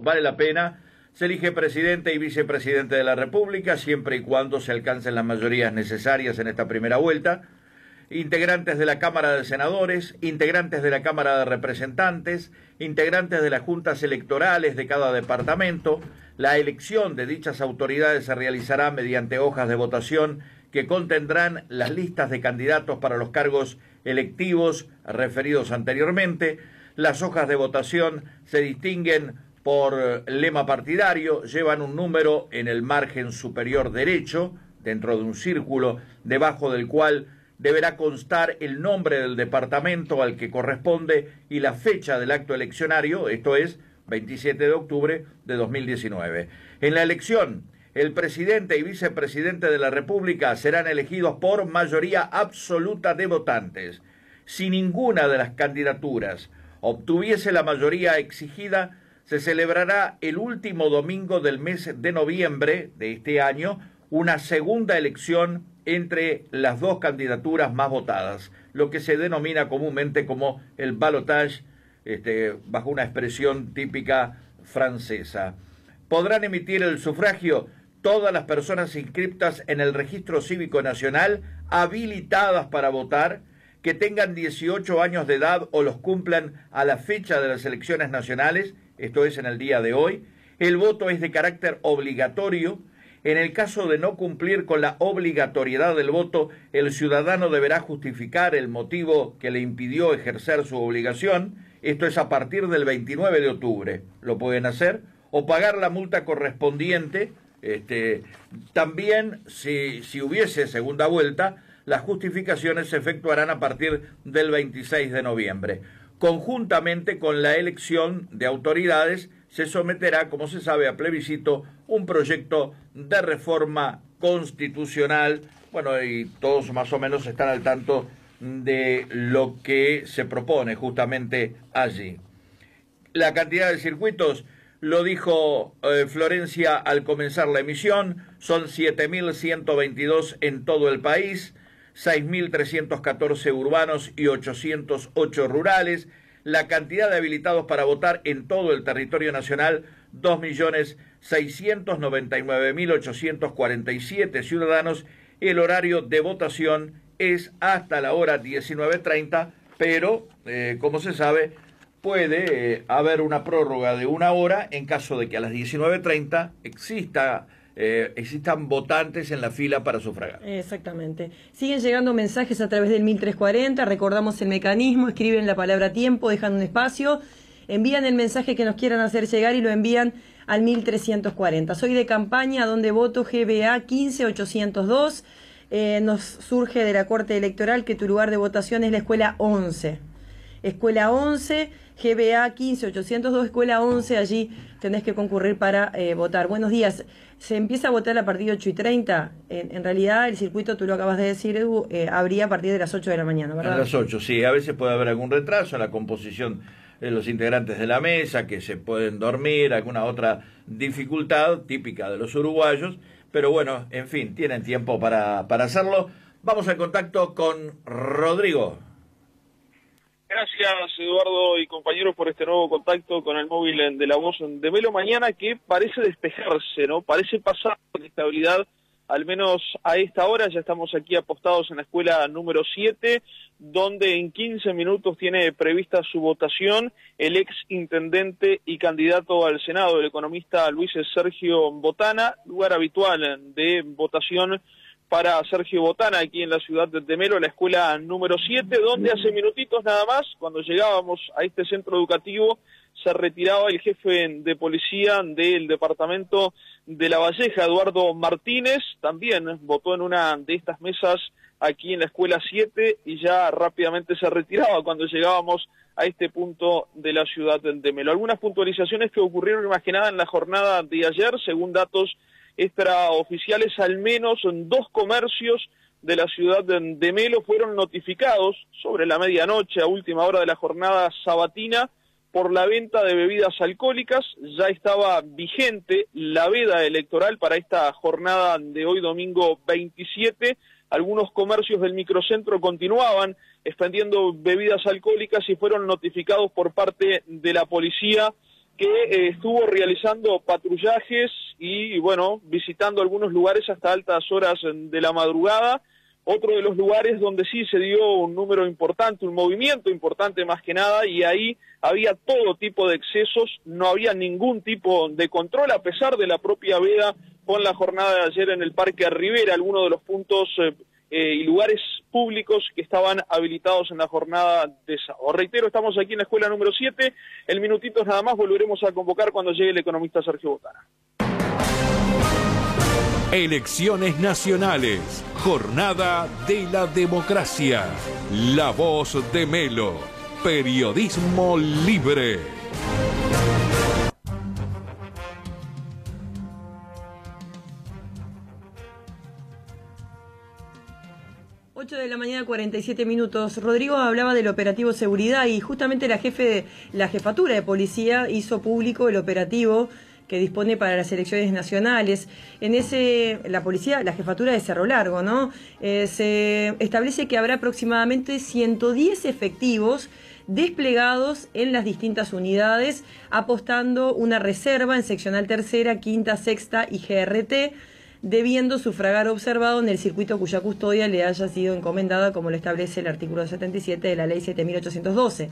vale la pena. Se elige presidente y vicepresidente de la República siempre y cuando se alcancen las mayorías necesarias en esta primera vuelta. Integrantes de la Cámara de Senadores, integrantes de la Cámara de Representantes, integrantes de las juntas electorales de cada departamento. La elección de dichas autoridades se realizará mediante hojas de votación que contendrán las listas de candidatos para los cargos electivos referidos anteriormente. Las hojas de votación se distinguen por lema partidario, llevan un número en el margen superior derecho, dentro de un círculo, debajo del cual deberá constar el nombre del departamento al que corresponde y la fecha del acto eleccionario, esto es 27 de octubre de 2019. En la elección, el presidente y vicepresidente de la República serán elegidos por mayoría absoluta de votantes. Si ninguna de las candidaturas obtuviese la mayoría exigida, se celebrará el último domingo del mes de noviembre de este año una segunda elección entre las dos candidaturas más votadas, lo que se denomina comúnmente como el balotage, este, bajo una expresión típica francesa. Podrán emitir el sufragio todas las personas inscritas en el Registro Cívico Nacional habilitadas para votar, que tengan 18 años de edad o los cumplan a la fecha de las elecciones nacionales, esto es en el día de hoy. El voto es de carácter obligatorio. En el caso de no cumplir con la obligatoriedad del voto, el ciudadano deberá justificar el motivo que le impidió ejercer su obligación. Esto es a partir del 29 de octubre. Lo pueden hacer o pagar la multa correspondiente. Este, también, si, si hubiese segunda vuelta, las justificaciones se efectuarán a partir del 26 de noviembre. Conjuntamente con la elección de autoridades, se someterá, como se sabe, a plebiscito un proyecto de reforma constitucional. Bueno, y todos más o menos están al tanto de lo que se propone justamente allí. La cantidad de circuitos, lo dijo eh, Florencia al comenzar la emisión, son 7.122 en todo el país. 6.314 urbanos y 808 rurales. La cantidad de habilitados para votar en todo el territorio nacional, 2.699.847 ciudadanos. El horario de votación es hasta la hora 19.30, pero, eh, como se sabe, puede eh, haber una prórroga de una hora en caso de que a las 19.30 exista eh, existan votantes en la fila para sufragar. Exactamente. Siguen llegando mensajes a través del 1340, recordamos el mecanismo, escriben la palabra tiempo, dejan un espacio, envían el mensaje que nos quieran hacer llegar y lo envían al 1340. Soy de campaña donde voto GBA 15802. Eh, nos surge de la Corte Electoral que tu lugar de votación es la Escuela 11. Escuela 11, GBA 15802, Escuela 11, allí tenés que concurrir para eh, votar. Buenos días. Se empieza a votar a partir de 8 y 30. En, realidad, el circuito, tú lo acabas de decir, Edu, eh, habría a partir de las 8 de la mañana, ¿verdad? A las 8, sí. A veces puede haber algún retraso en la composición de los integrantes de la mesa, que se pueden dormir, alguna otra dificultad típica de los uruguayos. Pero bueno, en fin, tienen tiempo para, para hacerlo. Vamos al contacto con Rodrigo. Gracias, Eduardo y compañeros, por este nuevo contacto con el móvil de la voz de Melo Mañana, que parece despejarse, ¿no? Parece pasar con estabilidad, al menos a esta hora. Ya estamos aquí apostados en la escuela número 7, donde en 15 minutos tiene prevista su votación el ex intendente y candidato al Senado, el economista Luis Sergio Botana, lugar habitual de votación para Sergio Botana aquí en la ciudad de Temero, la escuela número 7, donde hace minutitos nada más, cuando llegábamos a este centro educativo, se retiraba el jefe de policía del departamento de La Valleja, Eduardo Martínez, también votó en una de estas mesas aquí en la escuela 7 y ya rápidamente se retiraba cuando llegábamos a este punto de la ciudad de Temelo. Algunas puntualizaciones que ocurrieron más que nada en la jornada de ayer, según datos extraoficiales, al menos dos comercios de la ciudad de Melo fueron notificados sobre la medianoche a última hora de la jornada sabatina por la venta de bebidas alcohólicas. Ya estaba vigente la veda electoral para esta jornada de hoy domingo 27. Algunos comercios del microcentro continuaban expendiendo bebidas alcohólicas y fueron notificados por parte de la policía que eh, estuvo realizando patrullajes y, bueno, visitando algunos lugares hasta altas horas de la madrugada. Otro de los lugares donde sí se dio un número importante, un movimiento importante más que nada, y ahí había todo tipo de excesos, no había ningún tipo de control, a pesar de la propia veda con la jornada de ayer en el Parque Rivera, algunos de los puntos eh, eh, y lugares públicos que estaban habilitados en la jornada de sábado. Reitero, estamos aquí en la escuela número 7, el minutito nada más, volveremos a convocar cuando llegue el economista Sergio Botana. Elecciones Nacionales, Jornada de la Democracia, La Voz de Melo, Periodismo Libre. 8 de la mañana, 47 minutos. Rodrigo hablaba del operativo seguridad y justamente la jefe, la jefatura de policía hizo público el operativo que dispone para las elecciones nacionales. En ese, la policía, la jefatura de Cerro Largo, ¿no? Eh, se establece que habrá aproximadamente 110 efectivos desplegados en las distintas unidades, apostando una reserva en seccional tercera, quinta, sexta y GRT debiendo sufragar observado en el circuito cuya custodia le haya sido encomendada, como lo establece el artículo 77 de la Ley 7812.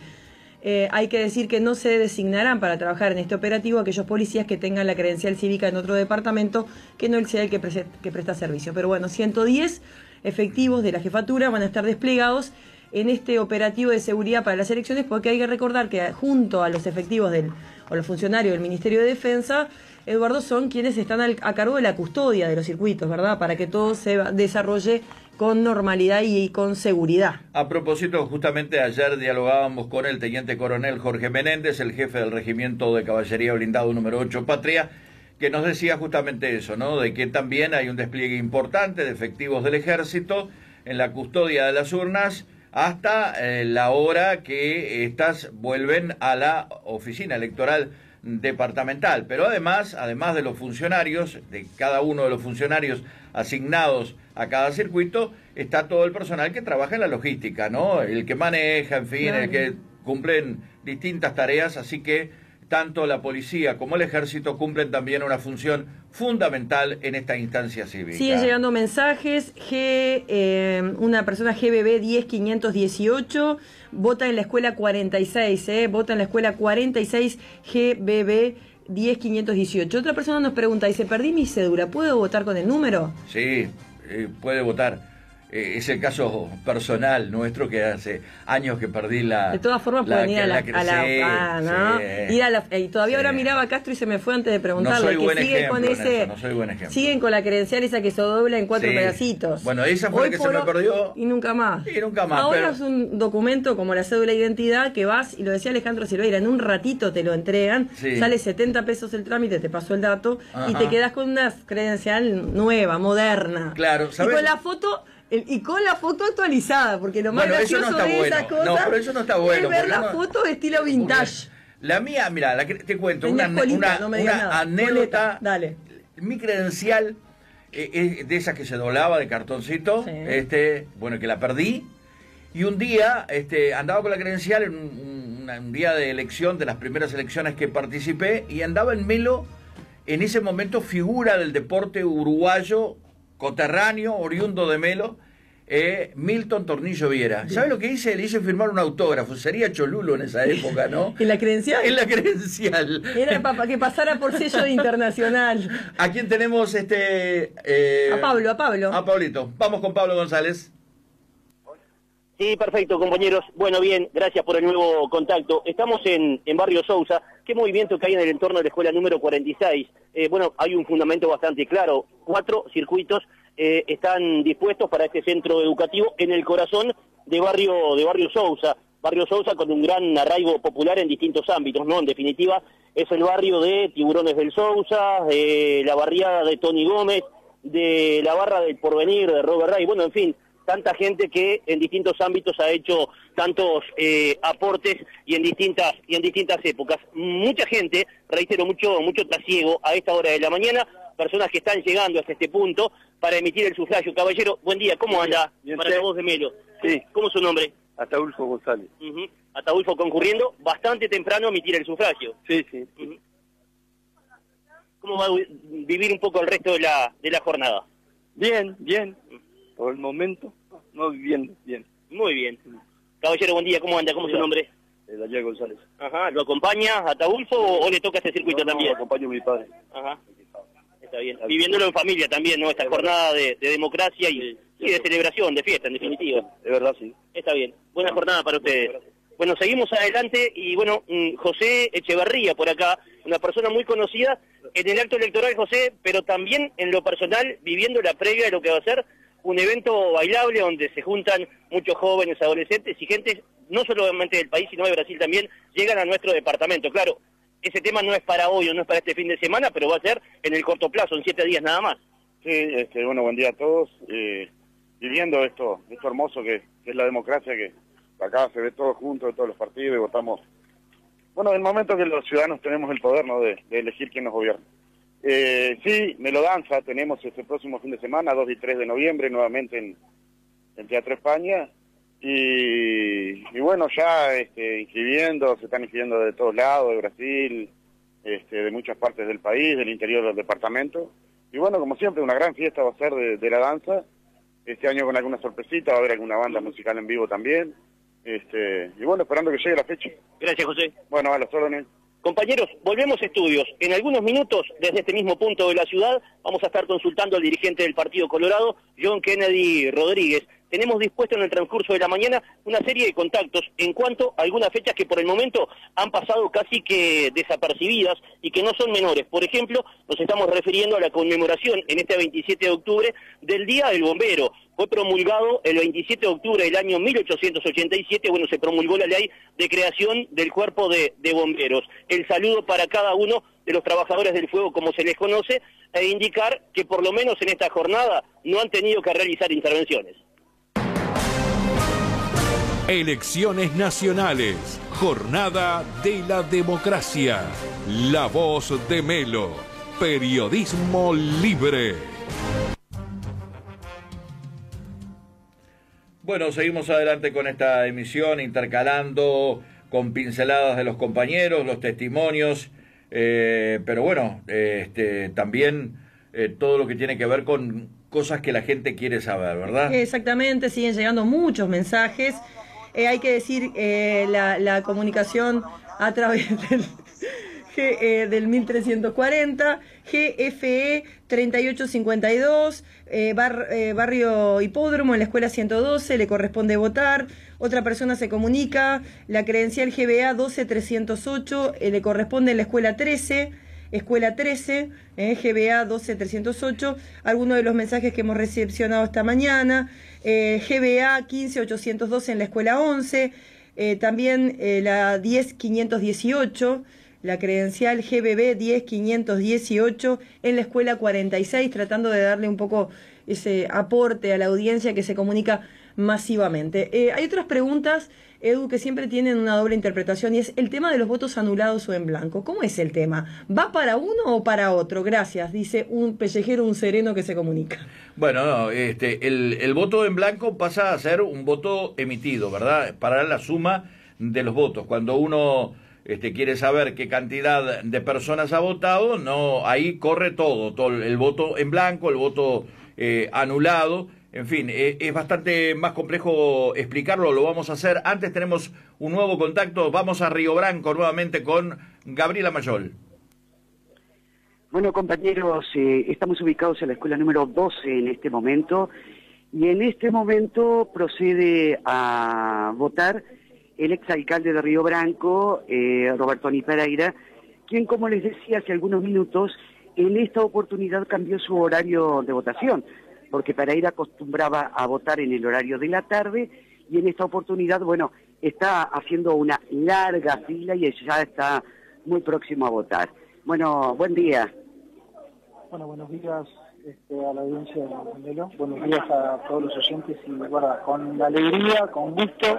Eh, hay que decir que no se designarán para trabajar en este operativo aquellos policías que tengan la credencial cívica en otro departamento que no sea el que, que presta servicio. Pero bueno, 110 efectivos de la jefatura van a estar desplegados en este operativo de seguridad para las elecciones porque hay que recordar que junto a los efectivos del, o los funcionarios del Ministerio de Defensa Eduardo, son quienes están a cargo de la custodia de los circuitos, ¿verdad? Para que todo se desarrolle con normalidad y con seguridad. A propósito, justamente ayer dialogábamos con el teniente coronel Jorge Menéndez, el jefe del regimiento de caballería blindado número 8 Patria, que nos decía justamente eso, ¿no? De que también hay un despliegue importante de efectivos del ejército en la custodia de las urnas hasta eh, la hora que éstas vuelven a la oficina electoral departamental, pero además, además de los funcionarios, de cada uno de los funcionarios asignados a cada circuito, está todo el personal que trabaja en la logística, ¿no? El que maneja, en fin, el que cumplen distintas tareas, así que tanto la policía como el ejército cumplen también una función fundamental en esta instancia civil. Siguen llegando mensajes. G, eh, una persona GBB 10518 vota en la escuela 46, eh, vota en la escuela 46 GBB 10518. Otra persona nos pregunta, dice, perdí mi cédula, ¿puedo votar con el número? Sí, eh, puede votar. Eh, es el caso personal nuestro que hace años que perdí la. De todas formas, pueden ir a la. A la, ¿no? Ir a la y todavía ahora miraba a Castro y se me fue antes de preguntarle. No soy que sigue con ese. no soy buen ejemplo. Siguen con la credencial esa que se dobla en cuatro pedacitos. Bueno, esa fue la que se me perdió. Y nunca más. Y nunca más. Ahora es un documento como la cédula de identidad que vas, y lo decía Alejandro Silveira, en un ratito te lo entregan, sale 70 pesos el trámite, te pasó el dato, y te quedas con una credencial nueva, moderna. Claro, ¿sabes? Y con la foto y con la foto actualizada, porque lo más gracioso de esa cosa no, pero eso no está bueno, es ver la foto de estilo vintage. La mía, mira, la, te cuento, una, una, anécdota. Dale. Mi credencial eh, de esas que se doblaba de cartoncito, este, bueno, que la perdí. Y un día este, andaba con la credencial en un, un, día de elección, de las primeras elecciones que participé, y andaba en Melo, en ese momento figura del deporte uruguayo coterráneo, oriundo de Melo, eh, Milton Tornillo Viera. ¿Sabe lo que hice? Le hice firmar un autógrafo. Sería Cholulo en esa época, ¿no? ¿En la credencial? En la credencial. Era para que pasara por sello internacional. ¿A quién tenemos este? Eh, a Pablo, a Pablo. A Pablito. Vamos con Pablo González. Sí, perfecto, compañeros. Bueno, bien, gracias por el nuevo contacto. Estamos en, en Barrio Sousa. ¿Qué movimiento que hay en el entorno de la escuela número 46? Eh, bueno, hay un fundamento bastante claro. Cuatro circuitos eh, están dispuestos para este centro educativo en el corazón de Barrio, de Barrio Sousa. Barrio Sousa con un gran arraigo popular en distintos ámbitos, ¿no? En definitiva, es el barrio de Tiburones del Sousa, de la barriada de Tony Gómez, de la barra del Porvenir, de Robert Ray, bueno, en fin, tanta gente que en distintos ámbitos ha hecho tantos eh, aportes y en distintas y en distintas épocas. Mucha gente, reitero, mucho mucho trasiego a esta hora de la mañana, personas que están llegando hasta este punto para emitir el sufragio. Caballero, buen día, ¿cómo anda? para la voz de Melo. Sí. ¿Cómo es su nombre? Ataulfo González. Ataulfo concurriendo bastante temprano a emitir el sufragio. Sí, sí. ¿Cómo va a vivir un poco el resto de la, de la jornada? Bien, bien. Por el momento, no bien, bien. Muy bien. Caballero, buen día. ¿Cómo anda? ¿Cómo es su nombre? Eh, Daniel González. Ajá. ¿Lo acompaña Ataulfo o, o le toca este circuito No, no, también? acompaño a mi padre. Ajá. Está bien. Viviéndolo en familia también, ¿no? Esta jornada de, de democracia y, y de celebración, de fiesta, en definitiva. Es verdad, sí. Está bien. Buena jornada para ustedes. Bueno, seguimos adelante y bueno, mm, José Echevarría por acá, una persona muy conocida en el acto electoral, José, pero también en lo personal, viviendo la previa de lo que va a ser un evento bailable donde se juntan muchos jóvenes, adolescentes y gente, no solamente del país, sino de Brasil también, llegan a nuestro departamento. Claro, ese tema no es para hoy o no es para este fin de semana, pero va a ser en el corto plazo, en siete días nada más. Sí, este, bueno, buen día a todos. Eh, viviendo esto, esto hermoso que, es la democracia, que acá se ve todo junto, de todos los partidos y votamos. Bueno, el momento que los ciudadanos tenemos el poder, ¿no?, de elegir quién nos gobierna. Eh, sí, Melodanza, tenemos este próximo fin de semana, 2 y 3 de noviembre, nuevamente en, en Teatro España. Y, y bueno, ya este, inscribiendo, se están inscribiendo de todos lados, de Brasil, este, de muchas partes del país, del interior del departamento. Y bueno, como siempre, una gran fiesta va a ser de, de la danza. Este año con alguna sorpresita, va a haber alguna banda musical en vivo también. Este, y bueno, esperando que llegue la fecha. Gracias, José. Bueno, a las órdenes. Compañeros, volvemos a estudios. En algunos minutos, desde este mismo punto de la ciudad, vamos a estar consultando al dirigente del Partido Colorado, John Kennedy Rodríguez. Tenemos dispuesto en el transcurso de la mañana una serie de contactos en cuanto a algunas fechas que por el momento han pasado casi que desapercibidas y que no son menores. Por ejemplo, nos estamos refiriendo a la conmemoración en este 27 de octubre del Día del Bombero. Fue promulgado el 27 de octubre del año 1887, bueno, se promulgó la ley de creación del cuerpo de, de bomberos. El saludo para cada uno de los trabajadores del fuego, como se les conoce, e indicar que por lo menos en esta jornada no han tenido que realizar intervenciones. Elecciones Nacionales. Jornada de la Democracia. La voz de Melo. Periodismo libre. Bueno, seguimos adelante con esta emisión, intercalando con pinceladas de los compañeros, los testimonios, eh, pero bueno, eh, este, también eh, todo lo que tiene que ver con cosas que la gente quiere saber, ¿verdad? Exactamente, siguen llegando muchos mensajes. Eh, hay que decir la, la comunicación a través del, Eh, del 1340, GFE 3852, eh, bar, eh, Barrio Hipódromo en la escuela 112, le corresponde votar. Otra persona se comunica, la credencial GBA 12308, eh, le corresponde en la escuela 13. Escuela 13, eh, GBA 12308, algunos de los mensajes que hemos recepcionado esta mañana, GBA 15812 en la escuela 11, eh, también la 10518, la credencial GBB 10518 en la escuela 46, tratando de darle un poco ese aporte a la audiencia que se comunica masivamente. Eh, hay otras preguntas, Edu, que siempre tienen una doble interpretación y es el tema de los votos anulados o en blanco. ¿Cómo es el tema? ¿Va para uno o para otro? Gracias, dice un pellejero, un sereno que se comunica. Bueno, no, este, el, el voto en blanco pasa a ser un voto emitido, ¿verdad? Para la suma de los votos. Cuando uno este, quiere saber qué cantidad de personas ha votado, no, ahí corre todo, todo el voto en blanco, el voto eh, anulado. En fin, eh, es bastante más complejo explicarlo, lo vamos a hacer. Antes tenemos un nuevo contacto, vamos a Río Branco nuevamente con Gabriela Mayol. Bueno, compañeros, eh, estamos ubicados en la escuela número 12 en este momento y en este momento procede a votar el exalcalde de Río Branco, eh, Roberto Ani Pereira, quien, como les decía hace algunos minutos, en esta oportunidad cambió su horario de votación, porque Pereira acostumbraba a votar en el horario de la tarde y en esta oportunidad, bueno, está haciendo una larga fila y ya está muy próximo a votar. Bueno, buen día. Bueno, buenos días este, a la audiencia de Melo, buenos días a todos los oyentes y bueno, con alegría, con gusto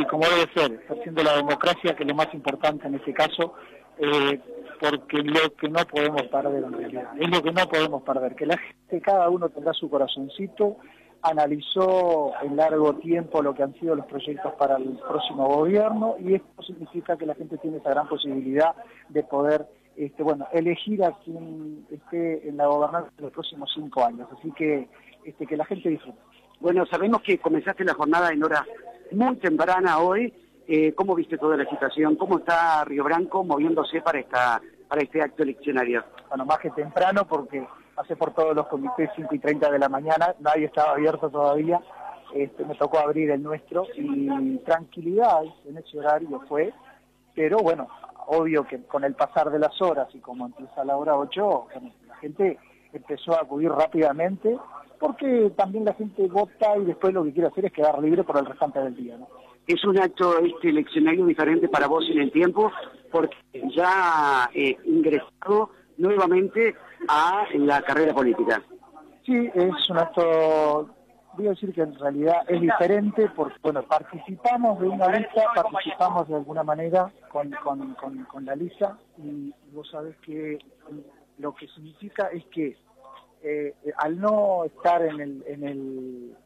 y como debe ser, haciendo la democracia, que es lo más importante en este caso, eh, porque lo que no podemos perder en realidad, es lo que no podemos perder, que la gente, cada uno tendrá su corazoncito, analizó en largo tiempo lo que han sido los proyectos para el próximo gobierno y esto significa que la gente tiene esa gran posibilidad de poder este, bueno, elegir a quien esté en la gobernanza en los próximos cinco años. Así que este, que la gente disfrute. Bueno, sabemos que comenzaste la jornada en hora muy temprana hoy. Eh, ¿Cómo viste toda la situación? ¿Cómo está Río Branco moviéndose para esta para este acto eleccionario? Bueno, más que temprano porque pasé por todos los comités 5 y 30 de la mañana, nadie estaba abierto todavía, este, me tocó abrir el nuestro y tranquilidad en ese horario fue, pero bueno, obvio que con el pasar de las horas y como empieza la hora 8, la gente empezó a acudir rápidamente porque también la gente vota y después lo que quiere hacer es quedar libre por el restante del día. ¿no? Es un acto este eleccionario diferente para vos en el tiempo porque ya eh, ingresado nuevamente a la carrera política. Sí, es un acto, voy a decir que en realidad es diferente porque, bueno, participamos de una lista, participamos de alguna manera con, con, con, la lista y vos sabés que lo que significa es que eh, al no estar en el, en el...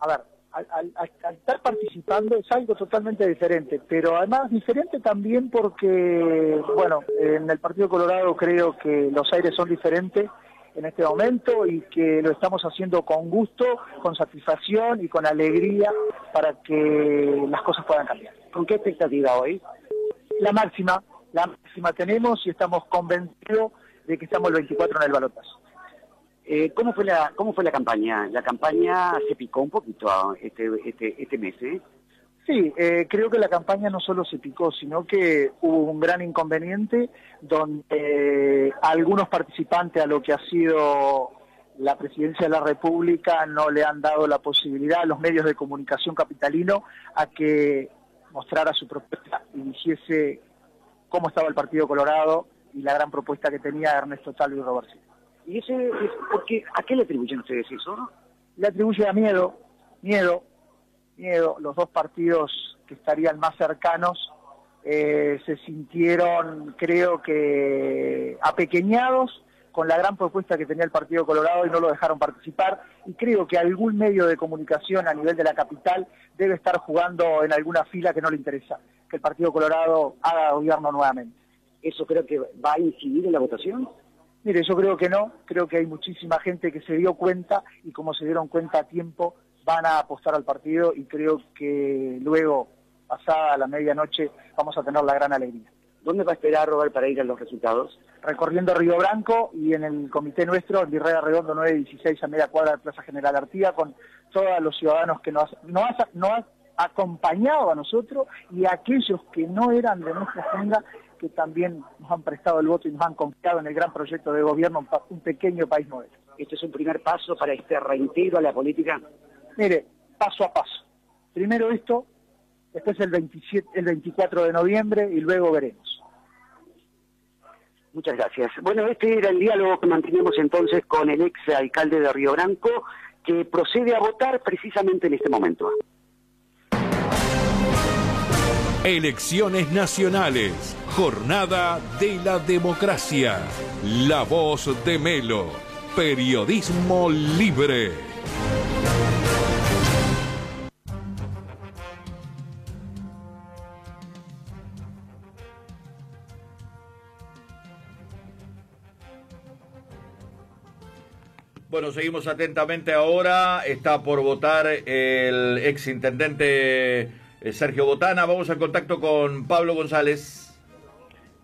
A ver, al, estar participando es algo totalmente diferente, pero además diferente también porque, bueno, en el Partido Colorado creo que los aires son diferentes en este momento y que lo estamos haciendo con gusto, con satisfacción y con alegría para que las cosas puedan cambiar. ¿Con qué expectativa hoy? La máxima, la máxima tenemos y estamos convencidos de que estamos el 24 en el balotazo. Eh, ¿cómo, fue la, ¿Cómo fue la campaña? La campaña se picó un poquito este, este, este mes, ¿eh? Sí, eh, creo que la campaña no solo se picó, sino que hubo un gran inconveniente donde eh, algunos participantes a lo que ha sido la presidencia de la República no le han dado la posibilidad a los medios de comunicación capitalino a que mostrara su propuesta y dijese cómo estaba el Partido Colorado y la gran propuesta que tenía Ernesto Talvo y Robert ¿Y ese porque, a qué le atribuyen ustedes eso? Le atribuye a miedo, miedo, miedo. Los dos partidos que estarían más cercanos eh, se sintieron, creo que, apequeñados con la gran propuesta que tenía el Partido Colorado y no lo dejaron participar. Y creo que algún medio de comunicación a nivel de la capital debe estar jugando en alguna fila que no le interesa, que el Partido Colorado haga gobierno nuevamente. ¿Eso creo que va a incidir en la votación? Mire, yo creo que no, creo que hay muchísima gente que se dio cuenta y como se dieron cuenta a tiempo van a apostar al partido y creo que luego, pasada la medianoche, vamos a tener la gran alegría. ¿Dónde va a esperar Robert para ir a los resultados? Recorriendo Río Branco y en el comité nuestro, en Virrey Redondo 916 a media cuadra de Plaza General Artiga, con todos los ciudadanos que nos, nos, nos han acompañado a nosotros y a aquellos que no eran de nuestra agenda que también nos han prestado el voto y nos han confiado en el gran proyecto de gobierno, un pequeño país nuevo. ¿Este es un primer paso para este reintegro a la política? Mire, paso a paso. Primero esto, después el, 27, el 24 de noviembre y luego veremos. Muchas gracias. Bueno, este era el diálogo que mantenemos entonces con el ex alcalde de Río Branco, que procede a votar precisamente en este momento. Elecciones Nacionales, Jornada de la Democracia, La Voz de Melo, Periodismo Libre. Bueno, seguimos atentamente ahora. Está por votar el exintendente Sergio Botana. Vamos al contacto con Pablo González.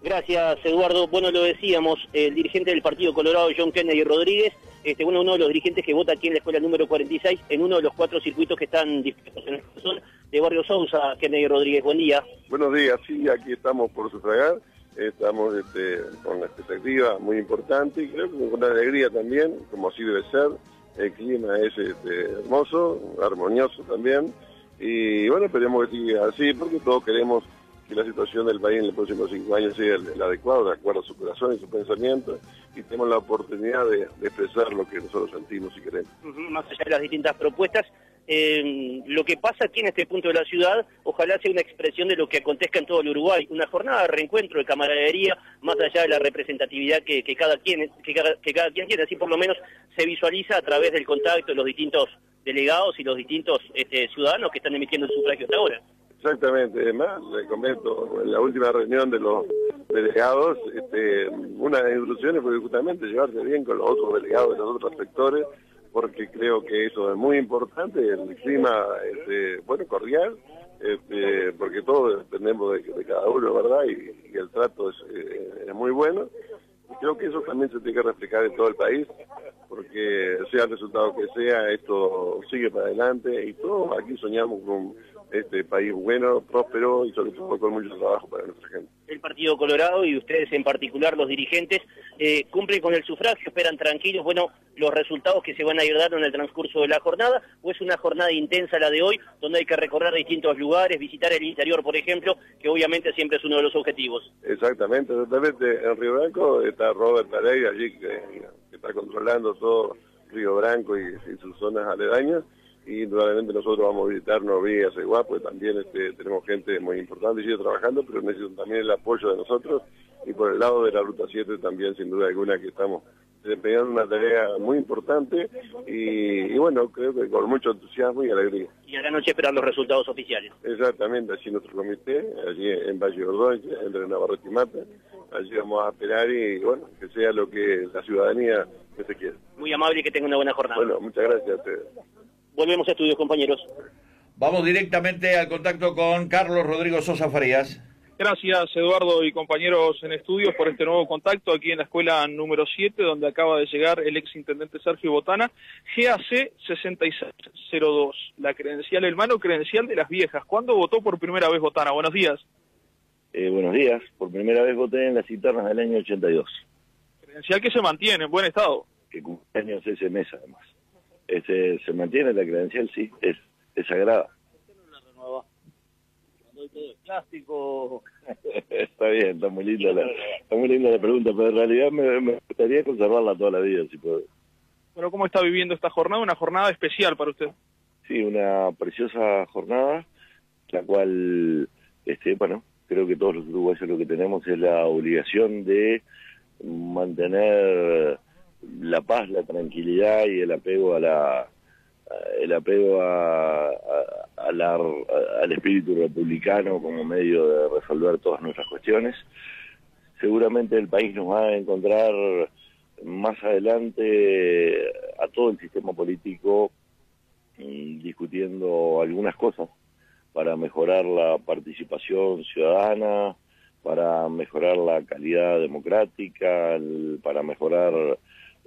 Gracias, Eduardo. Bueno, lo decíamos, el dirigente del Partido Colorado, John Kennedy Rodríguez, este, bueno, uno de los dirigentes que vota aquí en la escuela número 46, en uno de los cuatro circuitos que están dispuestos en la zona de Barrio Sousa. Kennedy Rodríguez, buen día. Buenos días, sí, aquí estamos por sufragar. Estamos este, con una expectativa muy importante y creo que con una alegría también, como así debe ser. El clima es este, hermoso, armonioso también y bueno, esperemos que siga así, porque todos queremos que la situación del país en los próximos cinco años sea el, adecuado, de acuerdo a su corazón y su pensamiento, y tenemos la oportunidad de, expresar lo que nosotros sentimos y queremos. Más allá de las distintas propuestas, eh, lo que pasa aquí en este punto de la ciudad, ojalá sea una expresión de lo que acontezca en todo el Uruguay, una jornada de reencuentro, de camaradería, más allá de la representatividad que, que cada quien que que cada quien tiene, así por lo menos se visualiza a través del contacto de los distintos delegados y los distintos este, ciudadanos que están emitiendo el sufragio hasta ahora. Exactamente, además, le comento, en la última reunión de los delegados, este, una de las instrucciones fue justamente llevarse bien con los otros delegados de los otros sectores, porque creo que eso es muy importante, el clima, este, bueno, cordial, este, porque todos dependemos de, cada uno, ¿verdad? Y, el trato es, eh, es muy bueno. Creo que eso también se tiene que reflejar en todo el país, porque sea el resultado que sea, esto sigue para adelante y todos aquí soñamos con este país bueno, próspero y sobre todo con mucho trabajo para nuestra gente. El Partido Colorado y ustedes en particular, los dirigentes, eh, cumplen con el sufragio, esperan tranquilos, bueno, los resultados que se van a ir dando en el transcurso de la jornada, o es una jornada intensa la de hoy, donde hay que recorrer distintos lugares, visitar el interior, por ejemplo, que obviamente siempre es uno de los objetivos. Exactamente, exactamente. En Río Branco está Robert Tarey allí que, que está controlando todo Río Branco y, y sus zonas aledañas y indudablemente nosotros vamos a visitar y igual, pues también este, tenemos gente muy importante y sigue trabajando, pero necesitan también el apoyo de nosotros y por el lado de la Ruta 7 también sin duda alguna que estamos desempeñando una tarea muy importante y, y, bueno, creo que con mucho entusiasmo y alegría. Y a la noche esperar los resultados oficiales. Exactamente, allí nuestro comité, allí en Valle Ordóñez, entre Navarrete y Mata, allí vamos a esperar y bueno, que sea lo que la ciudadanía que se quiere. Muy amable y que tenga una buena jornada. Bueno, muchas gracias a ustedes. Volvemos a estudios, compañeros. Vamos directamente al contacto con Carlos Rodrigo Sosa Farías. Gracias, Eduardo y compañeros en estudios, por este nuevo contacto aquí en la escuela número 7, donde acaba de llegar el ex intendente Sergio Botana, GAC 6602, la credencial, el mano credencial de las viejas. ¿Cuándo votó por primera vez Botana? Buenos días. Eh, buenos días. Por primera vez voté en las internas del año 82. Credencial que se mantiene en buen estado. Que cumpleaños ese mes, además. Este, se mantiene la credencial, sí, es, es sagrada. plástico. está bien, está muy linda la, está muy linda la pregunta, pero en realidad me, me gustaría conservarla toda la vida, si puedo. Bueno, ¿cómo está viviendo esta jornada? Una jornada especial para usted. Sí, una preciosa jornada, la cual, este, bueno, creo que todos los uruguayos lo que tenemos es la obligación de mantener la paz, la tranquilidad y el apego a la el apego a, la, al espíritu republicano como medio de resolver todas nuestras cuestiones. Seguramente el país nos va a encontrar más adelante a todo el sistema político mm, discutiendo algunas cosas para mejorar la participación ciudadana, para mejorar la calidad democrática, para mejorar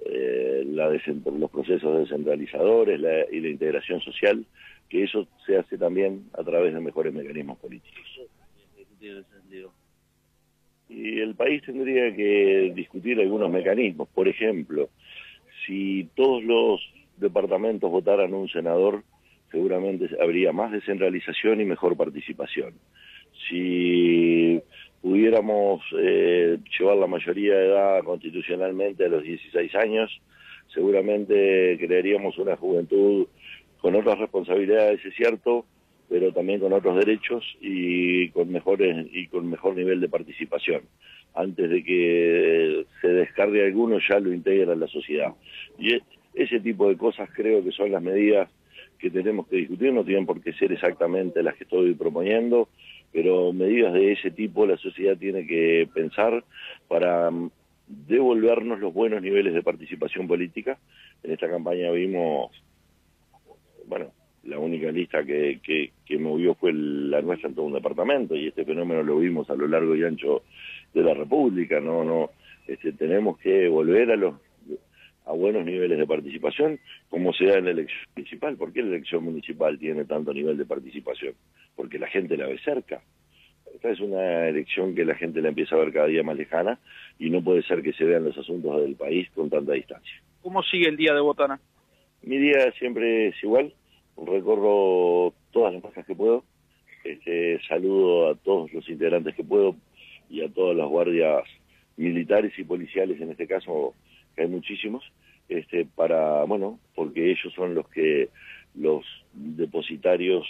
eh, la los procesos descentralizadores la, y la integración social, que eso se hace también a través de mejores mecanismos políticos. Y el país tendría que discutir algunos mecanismos. Por ejemplo, si todos los departamentos votaran un senador, seguramente habría más descentralización y mejor participación. Si pudiéramos eh, llevar la mayoría de edad constitucionalmente a los 16 años, seguramente crearíamos una juventud con otras responsabilidades, es cierto, pero también con otros derechos y con mejores y con mejor nivel de participación. Antes de que se descargue alguno, ya lo integra la sociedad. Y ese tipo de cosas creo que son las medidas que tenemos que discutir, no tienen por qué ser exactamente las que estoy proponiendo, pero medidas de ese tipo la sociedad tiene que pensar para mm, devolvernos los buenos niveles de participación política. En esta campaña vimos, bueno, la única lista que, que, que movió fue la nuestra en todo un departamento y este fenómeno lo vimos a lo largo y ancho de la República, no, no, este, tenemos que volver a los a buenos niveles de participación, como se da en la elección municipal. ¿Por qué la elección municipal tiene tanto nivel de participación? Porque la gente la ve cerca. Esta es una elección que la gente la empieza a ver cada día más lejana y no puede ser que se vean los asuntos del país con tanta distancia. ¿Cómo sigue el día de Botana? Mi día siempre es igual, recorro todas las cosas que puedo, este, saludo a todos los integrantes que puedo y a todas las guardias militares y policiales en este caso hay muchísimos, este, para, bueno, porque ellos son los que, los depositarios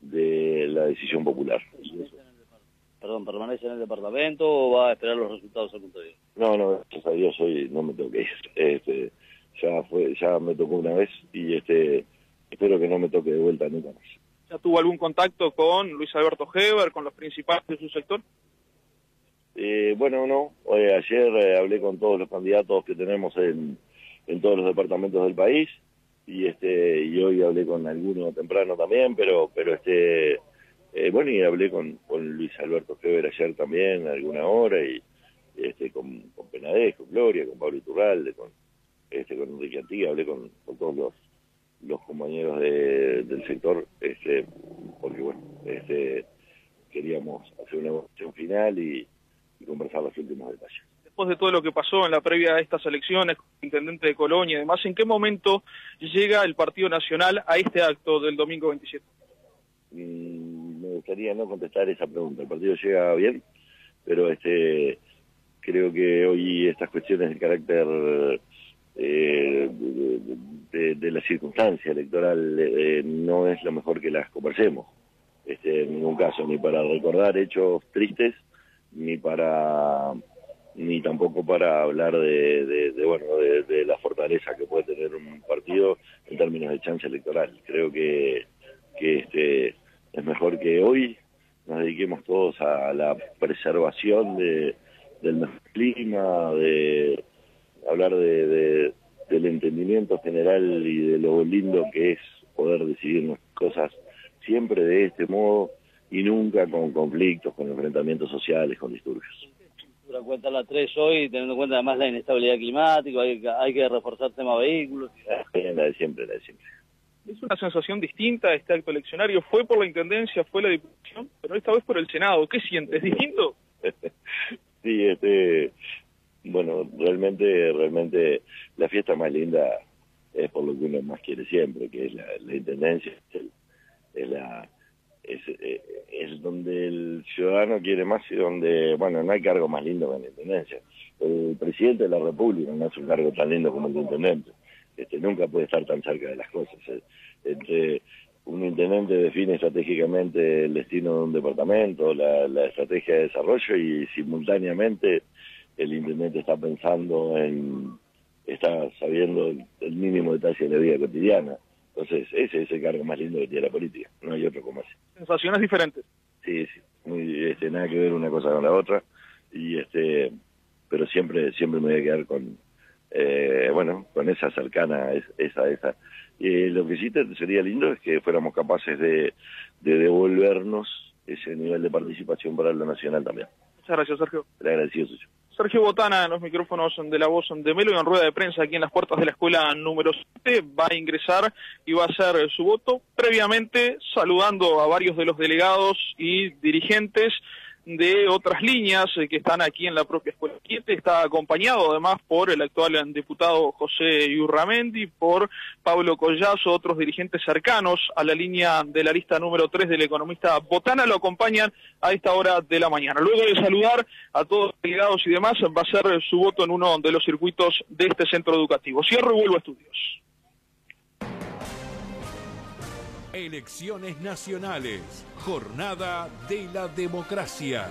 de la decisión popular. Perdón, ¿permanece en el departamento o va a esperar los resultados al punto de No, no, gracias a Dios hoy no me toque ir. Este, ya fue, ya me tocó una vez y este, espero que no me toque de vuelta nunca más. ¿Ya tuvo algún contacto con Luis Alberto Heber, con los principales de su sector? Eh, bueno, no. ayer eh, hablé con todos los candidatos que tenemos en, en todos los departamentos del país y este y hoy hablé con alguno temprano también, pero pero este eh, bueno y hablé con, con Luis Alberto Feber ayer también alguna hora y este con, con Penadez, con Gloria, con Pablo Iturralde, con este con Enrique Antigua, hablé con, con todos los los compañeros de, del sector, este porque bueno, este queríamos hacer una votación final y conversar los últimos detalles. Después de todo lo que pasó en la previa de estas elecciones, intendente de Colonia y demás, ¿en qué momento llega el Partido Nacional a este acto del domingo 27? Mm, me gustaría no contestar esa pregunta. El partido llega bien, pero este creo que hoy estas cuestiones de carácter eh, de, la circunstancia electoral eh, no es lo mejor que las conversemos. Este, en ningún caso, ni para recordar hechos tristes, ni para ni tampoco para hablar de, bueno de, la fortaleza que puede tener un partido en términos de chance electoral. Creo que que este es mejor que hoy nos dediquemos todos a la preservación de del clima de hablar de, del entendimiento general y de lo lindo que es poder decidir cosas siempre de este modo y nunca con conflictos, con enfrentamientos sociales, con disturbios. cuenta la 3 hoy, teniendo en cuenta además la inestabilidad climática, hay, hay que reforzar el tema vehículos. La de siempre, la de siempre. Es una sensación distinta este acto eleccionario. Fue por la Intendencia, fue la Diputación, pero esta vez por el Senado. ¿Qué sientes? ¿Es distinto? sí, este, bueno, realmente, realmente la fiesta más linda es por lo que uno más quiere siempre, que es la, Intendencia, es la es, eh, es donde el ciudadano quiere más y donde, bueno, no hay cargo más lindo que la intendencia. El presidente de la República no es un cargo tan lindo como el de intendente. Este, nunca puede estar tan cerca de las cosas. Eh. Entre un intendente define estratégicamente el destino de un departamento, la, la estrategia de desarrollo y simultáneamente el intendente está pensando en, está sabiendo el mínimo detalle de la vida cotidiana. Entonces, ese es el cargo más lindo que tiene la política, no hay otro como ese. Sensaciones diferentes. Sí, sí, muy, este, nada que ver una cosa con la otra, y este, pero siempre, siempre me voy a quedar con, eh, bueno, con esa cercana, esa, esa. Y lo que sí sería lindo es que fuéramos capaces de, de devolvernos ese nivel de participación para lo nacional también. Muchas gracias, Sergio. Le agradecido, suyo. Sergio Botana en los micrófonos de la voz de Melo y en rueda de prensa aquí en las puertas de la escuela número 7 va a ingresar y va a hacer su voto previamente saludando a varios de los delegados y dirigentes de otras líneas eh, que están aquí en la propia Escuela 7. Está acompañado además por el actual diputado José Yurramendi, por Pablo Collazo, otros dirigentes cercanos a la línea de la lista número 3 del economista Botana, lo acompañan a esta hora de la mañana. Luego de saludar a todos los delegados y demás, va a ser su voto en uno de los circuitos de este centro educativo. Cierro y vuelvo a estudios. Elecciones Nacionales, Jornada de la Democracia,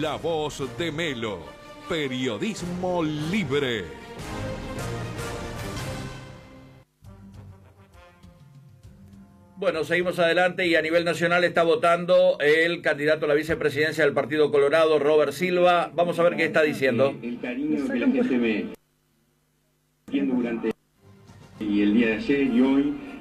La Voz de Melo, Periodismo Libre. Bueno, seguimos adelante y a nivel nacional está votando el candidato a la vicepresidencia del Partido Colorado, Robert Silva. Vamos a ver qué está diciendo. El cariño que la gente me durante y el día de ayer y hoy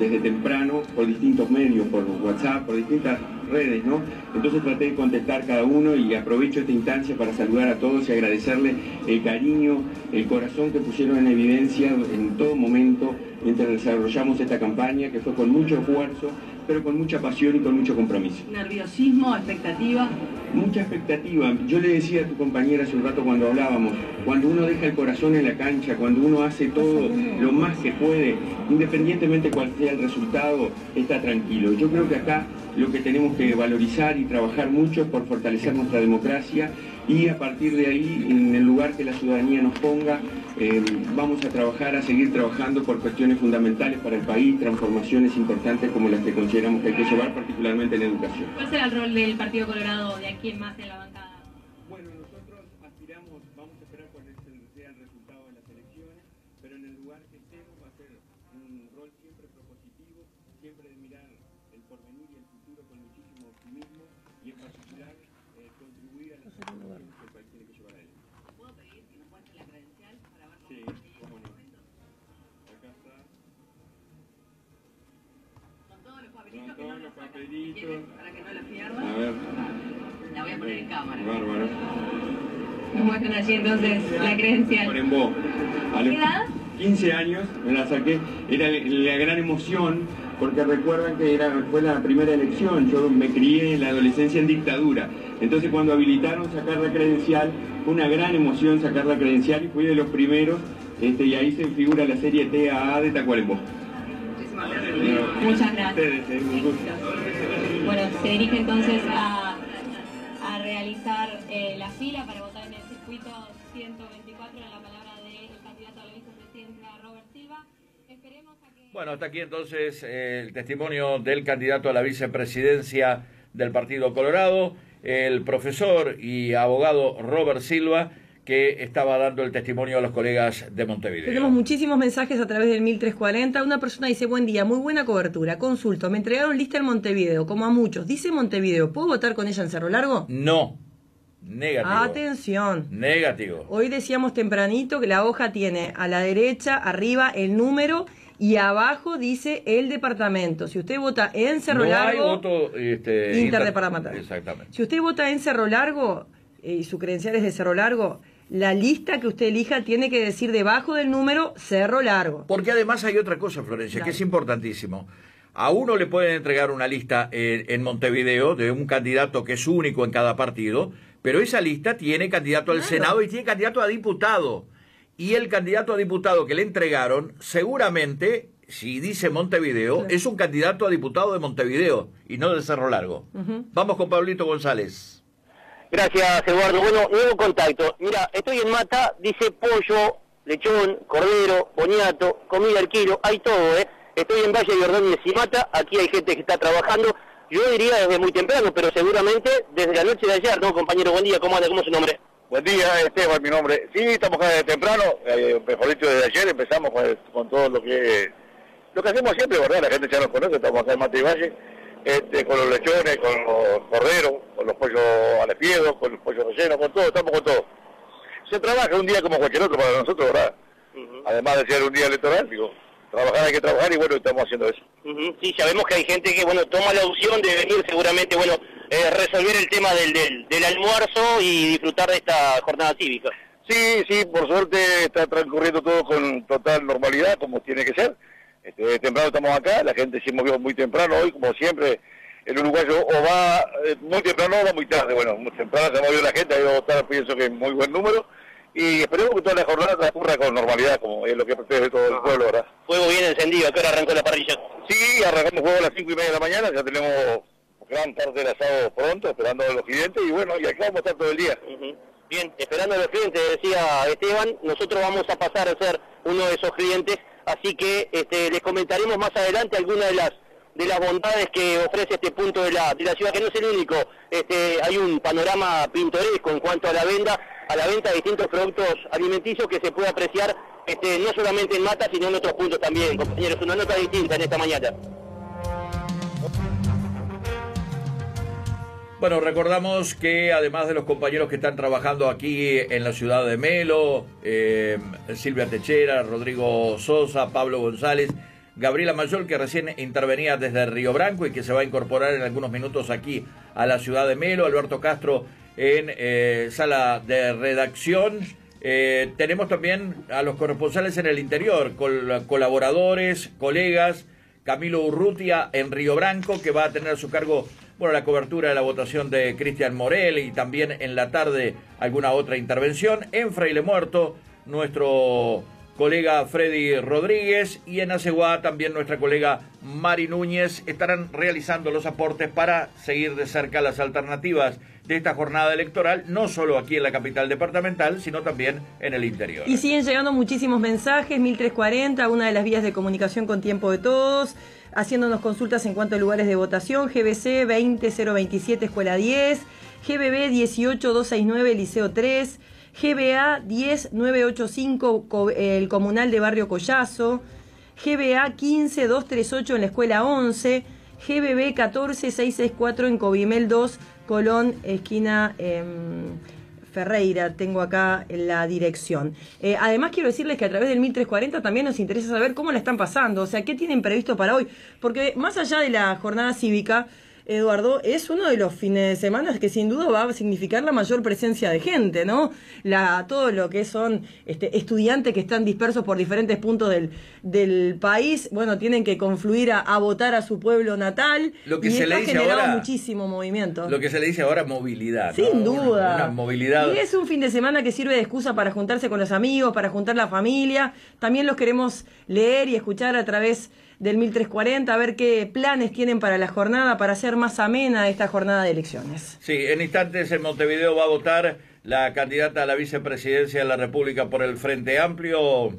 desde temprano por distintos medios, por WhatsApp, por distintas redes, ¿no? Entonces traté de contestar cada uno y aprovecho esta instancia para saludar a todos y agradecerle el cariño, el corazón que pusieron en evidencia en todo momento mientras desarrollamos esta campaña, que fue con mucho esfuerzo, pero con mucha pasión y con mucho compromiso. ¿Nerviosismo, expectativa? Mucha expectativa. Yo le decía a tu compañera hace un rato cuando hablábamos, cuando uno deja el corazón en la cancha, cuando uno hace todo lo más que puede, independientemente cuál sea el resultado, está tranquilo. Yo creo que acá lo que tenemos que valorizar y trabajar mucho es por fortalecer nuestra democracia y a partir de ahí, en el lugar que la ciudadanía nos ponga, Eh, vamos a trabajar, a seguir trabajando por cuestiones fundamentales para el país, transformaciones importantes como las que consideramos que hay que llevar, particularmente en educación. ¿Cuál será el rol del Partido Colorado de aquí en más en la bancada? Para que no los A ver. La voy a poner en cámara. Bárbaro. Nos muestran allí entonces la credencial. Por en vos. A los ¿Qué edad? 15 años me la saqué, era la gran emoción, porque recuerdan que era, fue la primera elección, yo me crié en la adolescencia en dictadura, entonces cuando habilitaron sacar la credencial, fue una gran emoción sacar la credencial y fui de los primeros, este, y ahí se figura la serie TAA de Tacuarembó. Muchas gracias. Ustedes, eh. Bueno, se dirige entonces a, a realizar eh, la fila para votar en el circuito 124 en la palabra del candidato a la vicepresidencia Robert Silva. Esperemos a que... Bueno, hasta aquí entonces eh, el testimonio del candidato a la vicepresidencia del Partido Colorado, el profesor y abogado Robert Silva, que estaba dando el testimonio a los colegas de Montevideo. Tenemos muchísimos mensajes a través del 1340. Una persona dice, buen día, muy buena cobertura. Consulto, me entregaron lista en Montevideo, como a muchos. Dice Montevideo, ¿puedo votar con ella en Cerro Largo? No, negativo. Atención. Negativo. Hoy decíamos tempranito que la hoja tiene a la derecha, arriba, el número y abajo dice el departamento. Si usted vota en Cerro no Largo... hay voto este, interdepartamental. Exactamente. Si usted vota en Cerro Largo eh, y su credencial es de Cerro Largo, la lista que usted elija tiene que decir debajo del número Cerro Largo. Porque además hay otra cosa, Florencia, que es importantísimo. A uno le pueden entregar una lista en, en Montevideo de un candidato que es único en cada partido, pero esa lista tiene candidato al Senado y tiene candidato a diputado. Y el candidato a diputado que le entregaron, seguramente, si dice Montevideo, es un candidato a diputado de Montevideo y no de Cerro Largo. Vamos con Pablito González. Gracias, Eduardo. Bueno, nuevo contacto. Mira, estoy en Mata, dice pollo, lechón, cordero, boniato, comida al kilo, hay todo, ¿eh? Estoy en Valle de Ordóñez y Mata, aquí hay gente que está trabajando. Yo diría desde muy temprano, pero seguramente desde la noche de ayer, ¿no, compañero? Buen día, ¿cómo anda? ¿Cómo es su nombre? Buen día, Esteban, mi nombre. Sí, estamos acá desde temprano, eh, mejor dicho, desde ayer empezamos con, todo lo que lo que hacemos siempre, ¿verdad? La gente ya nos conoce, estamos acá en Mate y Valle, este, con los lechones, con los corderos, con los pollos alespiedos, con los pollos rellenos, con todo, estamos con todo. Se trabaja un día como cualquier otro para nosotros, ¿verdad? Además de ser un día electoral, digo, trabajar hay que trabajar y bueno, estamos haciendo eso. Ujú, Sí, sabemos que hay gente que, bueno, toma la opción de venir seguramente, bueno, eh, resolver el tema del, del, del almuerzo y disfrutar de esta jornada cívica. Sí, sí, por suerte está transcurriendo todo con total normalidad, como tiene que ser. Este, temprano estamos acá, la gente se movió muy temprano hoy, como siempre. El uruguayo o va eh, muy temprano o va muy tarde. Bueno, muy temprano se movió la gente, ha votar, pienso que en muy buen número. Y esperemos que toda la jornada transcurra con normalidad, como es lo que pretende todo el pueblo, ¿verdad? Fuego bien encendido, ¿a qué hora arrancó la parrilla? Sí, arrancamos juego a las cinco y media de la mañana, ya tenemos gran parte del asado pronto, esperando a los clientes, y bueno, y acá vamos a estar todo el día. Bien, esperando a los clientes, decía Esteban, nosotros vamos a pasar a ser uno de esos clientes, así que este, les comentaremos más adelante algunas de las de las bondades que ofrece este punto de la, de la ciudad, que no es el único. Este, hay un panorama pintoresco en cuanto a la venta, a la venta de distintos productos alimenticios que se puede apreciar este, no solamente en Mata, sino en otros puntos también, compañeros. Una nota distinta en esta mañana. Bueno, recordamos que además de los compañeros que están trabajando aquí en la ciudad de Melo, eh, Silvia Techera, Rodrigo Sosa, Pablo González, Gabriela Mayol, que recién intervenía desde Río Branco y que se va a incorporar en algunos minutos aquí a la ciudad de Melo, Alberto Castro en eh, sala de redacción. Eh, tenemos también a los corresponsales en el interior, col colaboradores, colegas, Camilo Urrutia en Río Branco, que va a tener a su cargo bueno, la cobertura de la votación de Cristian Morel y también en la tarde alguna otra intervención. En Fraile Muerto, nuestro colega Freddy Rodríguez y en Aceguá también nuestra colega Mari Núñez estarán realizando los aportes para seguir de cerca las alternativas de esta jornada electoral, no solo aquí en la capital departamental, sino también en el interior. Y siguen llegando muchísimos mensajes, 1340, una de las vías de comunicación con tiempo de todos, haciéndonos consultas en cuanto a lugares de votación, GBC 20027 Escuela 10, GBB 18269 Liceo 3, GBA 10985 el Comunal de Barrio Collazo, GBA 15238 en la Escuela 11, GBB 14664 en Cobimel 2, Colón, esquina em, Ferreira, tengo acá la dirección. Eh, además quiero decirles que a través del 1340 también nos interesa saber cómo la están pasando, o sea, qué tienen previsto para hoy, porque más allá de la jornada cívica, Eduardo, es uno de los fines de semana que sin duda va a significar la mayor presencia de gente, ¿no? La, todo lo que son este, estudiantes que están dispersos por diferentes puntos del, del país, bueno, tienen que confluir a, votar a su pueblo natal. Lo que y se le dice ahora, muchísimo movimiento. Lo que se le dice ahora movilidad. Sin duda. Una, movilidad. Y es un fin de semana que sirve de excusa para juntarse con los amigos, para juntar la familia. También los queremos leer y escuchar a través del 1340, a ver qué planes tienen para la jornada, para hacer más amena esta jornada de elecciones. Sí, en instantes en Montevideo va a votar la candidata a la vicepresidencia de la República por el Frente Amplio,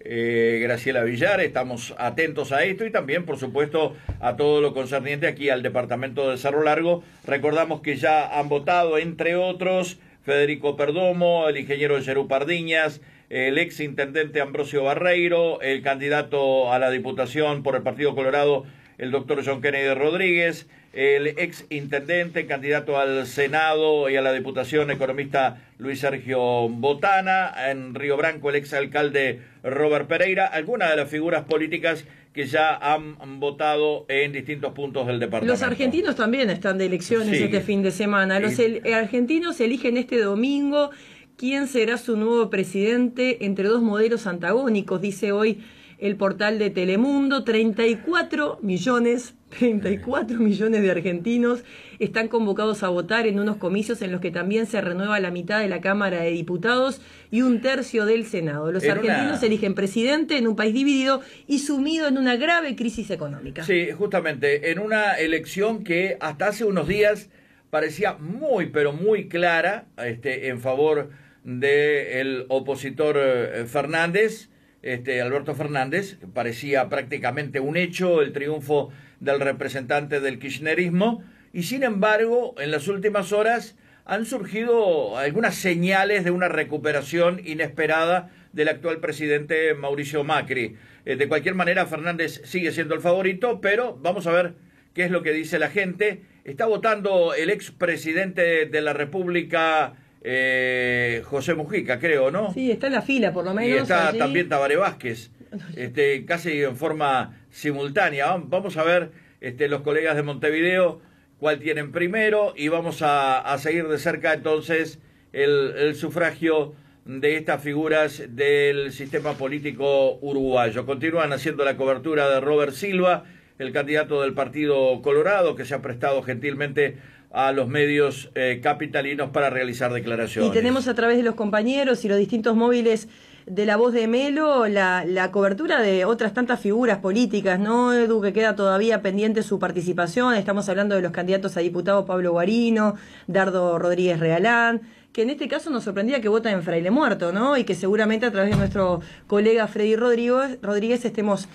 eh, Graciela Villar. Estamos atentos a esto y también, por supuesto, a todo lo concerniente aquí al Departamento de Cerro Largo. Recordamos que ya han votado, entre otros, Federico Perdomo, el ingeniero Yerú Pardiñas, el ex intendente Ambrosio Barreiro, el candidato a la Diputación por el Partido Colorado, el doctor John Kennedy Rodríguez, el ex intendente, candidato al Senado y a la Diputación, economista Luis Sergio Botana, en Río Branco el ex alcalde Robert Pereira, algunas de las figuras políticas que ya han votado en distintos puntos del departamento. Los argentinos también están de elecciones este fin de semana. Los argentinos eligen este domingo quién será su nuevo presidente entre dos modelos antagónicos, dice hoy el portal de Telemundo, 34 millones, 34 millones de argentinos están convocados a votar en unos comicios en los que también se renueva la mitad de la Cámara de Diputados y un tercio del Senado. Los argentinos eligen presidente en un país dividido y sumido en una grave crisis económica. Sí, justamente, en una elección que hasta hace unos días parecía muy, pero muy clara este, en favor del opositor eh, Fernández, este, Alberto Fernández, parecía prácticamente un hecho el triunfo del representante del kirchnerismo, y sin embargo, en las últimas horas han surgido algunas señales de una recuperación inesperada del actual presidente Mauricio Macri. Eh, de cualquier manera, Fernández sigue siendo el favorito, pero vamos a ver qué es lo que dice la gente. Está votando el expresidente de la República, eh, José Mujica, creo, ¿no? Sí, está en la fila, por lo menos. Y está también Tabaré Vázquez, este, casi en forma simultánea. Vamos a ver este, los colegas de Montevideo cuál tienen primero y vamos a, seguir de cerca entonces el, el sufragio de estas figuras del sistema político uruguayo. Continúan haciendo la cobertura de Robert Silva, el candidato del Partido Colorado, que se ha prestado gentilmente a los medios eh, capitalinos para realizar declaraciones. Y tenemos a través de los compañeros y los distintos móviles de la voz de Melo la, la cobertura de otras tantas figuras políticas, ¿no, Edu? Que queda todavía pendiente su participación. Estamos hablando de los candidatos a diputado Pablo Guarino, Dardo Rodríguez Realán, que en este caso nos sorprendía que vota en Fraile Muerto, ¿no? Y que seguramente a través de nuestro colega Freddy Rodríguez, Rodríguez estemos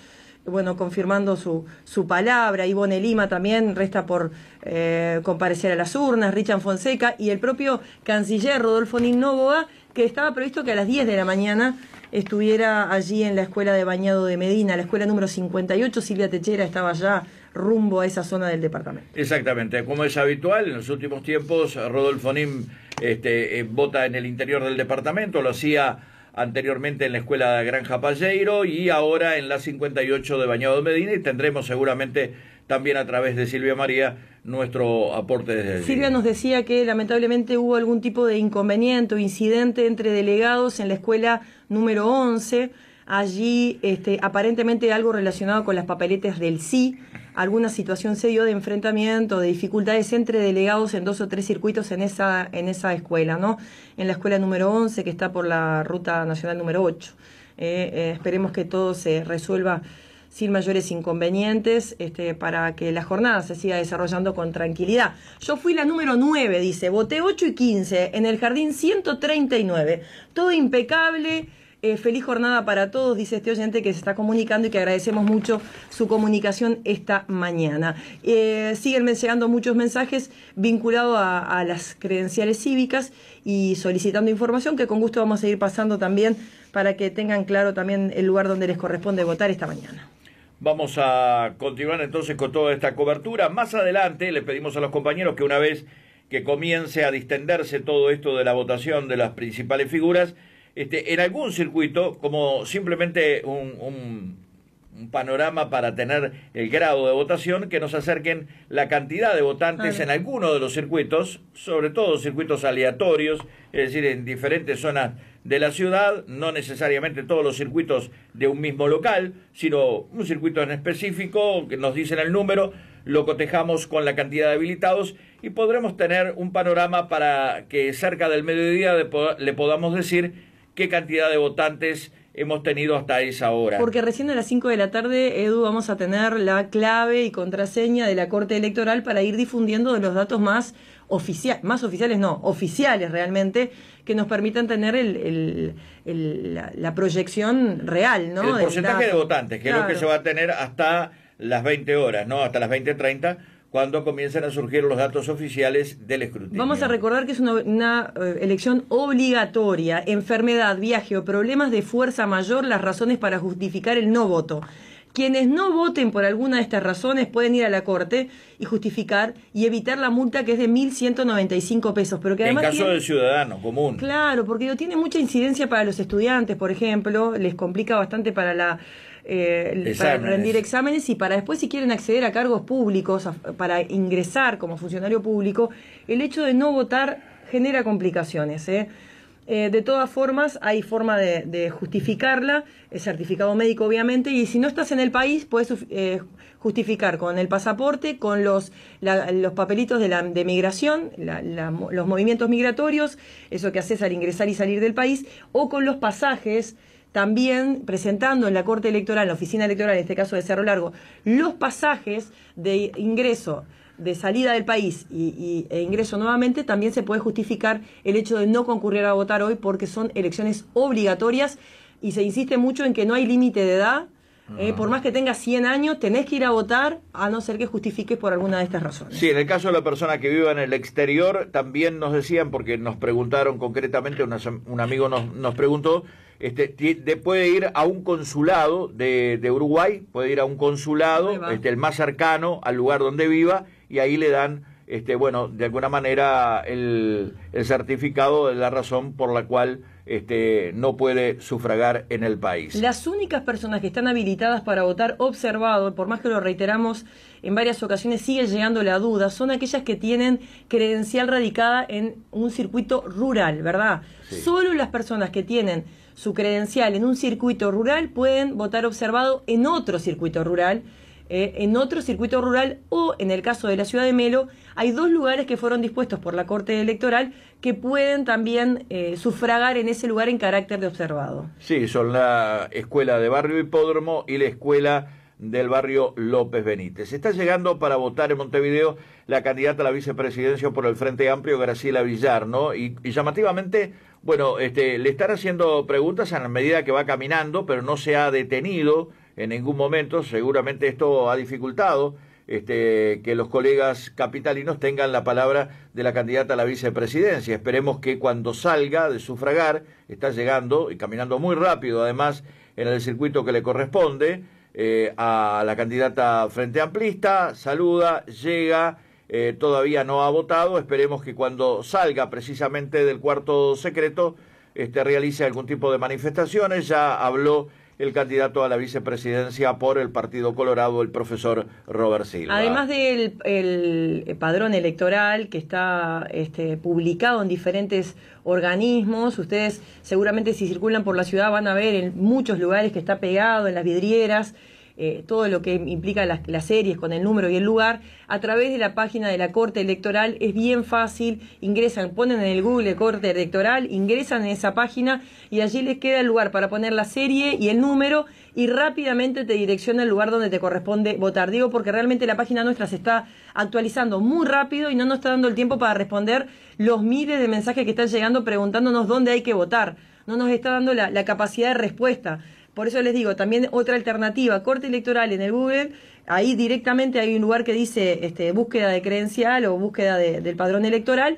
bueno, confirmando su, su palabra. Ivone Lima también resta por eh, comparecer a las urnas, Richard Fonseca y el propio canciller Rodolfo Ninnóvoa, que estaba previsto que a las 10 de la mañana estuviera allí en la escuela de bañado de Medina, la escuela número 58. Silvia Techera estaba ya rumbo a esa zona del departamento. Exactamente, como es habitual, en los últimos tiempos Rodolfo Nim este, eh, vota en el interior del departamento, lo hacía anteriormente en la Escuela Granja Palleiro y ahora en la 58 de Bañado de Medina y tendremos seguramente también a través de Silvia María nuestro aporte desde. Silvia nos decía que lamentablemente hubo algún tipo de inconveniente o incidente entre delegados en la escuela número 11 allí este, aparentemente algo relacionado con las papeletas del sí, alguna situación se dio de enfrentamiento, de dificultades entre delegados en dos o tres circuitos en esa, en esa escuela, ¿no? En la escuela número 11, que está por la ruta nacional número 8. Eh, eh, esperemos que todo se resuelva sin mayores inconvenientes este, para que la jornada se siga desarrollando con tranquilidad. Yo fui la número 9, dice, voté 8 y 15 en el jardín 139. Todo impecable. Eh, feliz jornada para todos, dice este oyente que se está comunicando y que agradecemos mucho su comunicación esta mañana. Eh, siguen llegando muchos mensajes vinculados a, las credenciales cívicas y solicitando información que con gusto vamos a ir pasando también para que tengan claro también el lugar donde les corresponde votar esta mañana. Vamos a continuar entonces con toda esta cobertura. Más adelante le pedimos a los compañeros que una vez que comience a distenderse todo esto de la votación de las principales figuras, este, en algún circuito, como simplemente un, un, un, panorama para tener el grado de votación, que nos acerquen la cantidad de votantes en alguno de los circuitos, sobre todo circuitos aleatorios, es decir, en diferentes zonas de la ciudad, no necesariamente todos los circuitos de un mismo local, sino un circuito en específico, que nos dicen el número, lo cotejamos con la cantidad de habilitados y podremos tener un panorama para que cerca del mediodía le podamos decir qué cantidad de votantes hemos tenido hasta esa hora. Porque recién a las 5 de la tarde, Edu, vamos a tener la clave y contraseña de la Corte Electoral para ir difundiendo de los datos más oficiales, más oficiales no, oficiales realmente, que nos permitan tener el, el, el la, la, proyección real, ¿no? El porcentaje de votantes, que claro. es lo que se va a tener hasta las 20 horas, ¿no? Hasta las 20.30 cuando comiencen a surgir los datos oficiales del escrutinio. Vamos a recordar que es una, una uh, elección obligatoria. Enfermedad, viaje o problemas de fuerza mayor, las razones para justificar el no voto. Quienes no voten por alguna de estas razones pueden ir a la corte y justificar y evitar la multa que es de 1.195 pesos. Pero que además en caso tiene, del ciudadano común. Claro, porque tiene mucha incidencia para los estudiantes, por ejemplo, les complica bastante para la eh, para rendir exámenes y para después si quieren acceder a cargos públicos, a, para ingresar como funcionario público, el hecho de no votar genera complicaciones. ¿eh? Eh, de todas formas, hay forma de, de, justificarla, es certificado médico obviamente, y si no estás en el país, puedes eh, justificar con el pasaporte, con los, la, los papelitos de, la, de migración, la, la, los movimientos migratorios, eso que haces al ingresar y salir del país, o con los pasajes también presentando en la Corte Electoral, en la Oficina Electoral, en este caso de Cerro Largo, los pasajes de ingreso, de salida del país y, e ingreso nuevamente, también se puede justificar el hecho de no concurrir a votar hoy porque son elecciones obligatorias y se insiste mucho en que no hay límite de edad. Eh, por más que tengas 100 años, tenés que ir a votar, a no ser que justifiques por alguna de estas razones. Sí, en el caso de la persona que viva en el exterior, también nos decían, porque nos preguntaron concretamente, una, un amigo nos, nos preguntó, este, de, puede ir a un consulado de, de Uruguay, puede ir a un consulado, este, el más cercano al lugar donde viva, y ahí le dan, este, bueno, de alguna manera el, el certificado de la razón por la cual este, no puede sufragar en el país. Las únicas personas que están habilitadas para votar observado, por más que lo reiteramos en varias ocasiones, sigue llegando la duda, son aquellas que tienen credencial radicada en un circuito rural, ¿verdad? Sí. Solo las personas que tienen su credencial en un circuito rural pueden votar observado en otro circuito rural. Eh, en otro circuito rural o en el caso de la ciudad de Melo hay dos lugares que fueron dispuestos por la Corte Electoral que pueden también eh, sufragar en ese lugar en carácter de observado. Sí, son la escuela de Barrio Hipódromo y la escuela del barrio López Benítez. Está llegando para votar en Montevideo la candidata a la vicepresidencia por el Frente Amplio, Graciela Villar, ¿no? Y, y llamativamente, bueno, este, le están haciendo preguntas a la medida que va caminando, pero no se ha detenido en ningún momento. Seguramente esto ha dificultado este, que los colegas capitalinos tengan la palabra de la candidata a la vicepresidencia. Esperemos que cuando salga de sufragar, está llegando y caminando muy rápido, además, en el circuito que le corresponde, eh, a la candidata Frente Amplista, saluda, llega, eh, todavía no ha votado, esperemos que cuando salga precisamente del cuarto secreto, este, realice algún tipo de manifestaciones, ya habló el candidato a la vicepresidencia por el Partido Colorado, el profesor Robert Silva. Además del el padrón electoral que está este, publicado en diferentes organismos, ustedes seguramente si circulan por la ciudad van a ver en muchos lugares que está pegado, en las vidrieras, eh, todo lo que implica las, series con el número y el lugar, a través de la página de la Corte Electoral es bien fácil, ingresan, ponen en el Google Corte Electoral, ingresan en esa página y allí les queda el lugar para poner la serie y el número y rápidamente te direcciona al lugar donde te corresponde votar. Digo porque realmente la página nuestra se está actualizando muy rápido y no nos está dando el tiempo para responder los miles de mensajes que están llegando preguntándonos dónde hay que votar. No nos está dando la capacidad de respuesta. Por eso les digo, también otra alternativa, corte electoral en el Google, ahí directamente hay un lugar que dice este, búsqueda de credencial o búsqueda del padrón electoral,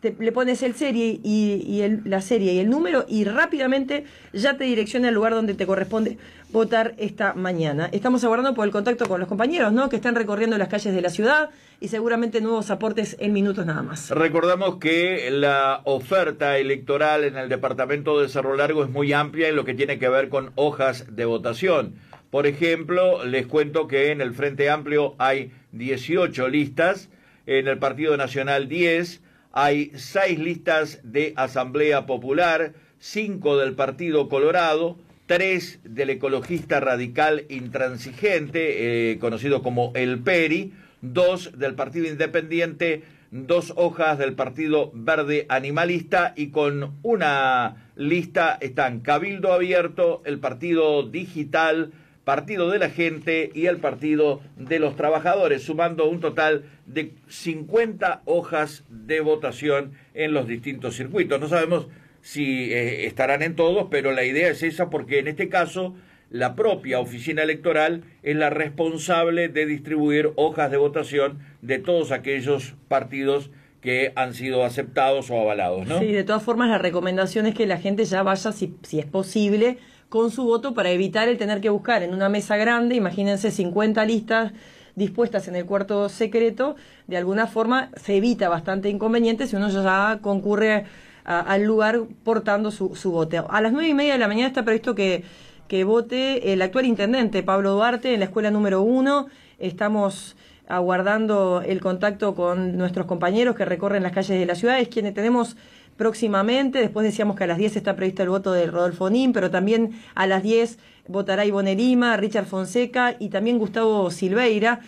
te, le pones el serie y, el, la serie y el número y rápidamente ya te direcciona al lugar donde te corresponde votar esta mañana. Estamos aguardando por el contacto con los compañeros, ¿no? Que están recorriendo las calles de la ciudad y seguramente nuevos aportes en minutos nada más. Recordamos que la oferta electoral en el departamento de Cerro Largo es muy amplia en lo que tiene que ver con hojas de votación. Por ejemplo, les cuento que en el Frente Amplio hay 18 listas, en el Partido Nacional 10, hay 6 listas de Asamblea Popular, 5 del Partido Colorado, tres del ecologista radical intransigente, eh, conocido como el PERI, dos del Partido Independiente, dos hojas del Partido Verde Animalista y con una lista están Cabildo Abierto, el Partido Digital, Partido de la Gente y el Partido de los Trabajadores, sumando un total de 50 hojas de votación en los distintos circuitos. No sabemos si eh, estarán en todos, pero la idea es esa porque en este caso la propia oficina electoral es la responsable de distribuir hojas de votación de todos aquellos partidos que han sido aceptados o avalados, ¿no? Sí, de todas formas la recomendación es que la gente ya vaya, si, si es posible, con su voto para evitar el tener que buscar en una mesa grande, imagínense 50 listas dispuestas en el cuarto secreto, de alguna forma se evita bastante inconveniente si uno ya concurre al lugar portando su, su voto. A las nueve y media de la mañana está previsto que, que vote el actual intendente Pablo Duarte en la escuela número uno. Estamos aguardando el contacto con nuestros compañeros que recorren las calles de la ciudad, es quienes tenemos próximamente. Después decíamos que a las 10 está previsto el voto de Rodolfo Nin, pero también a las 10 votará Ivone Lima, Richard Fonseca y también Gustavo Silveira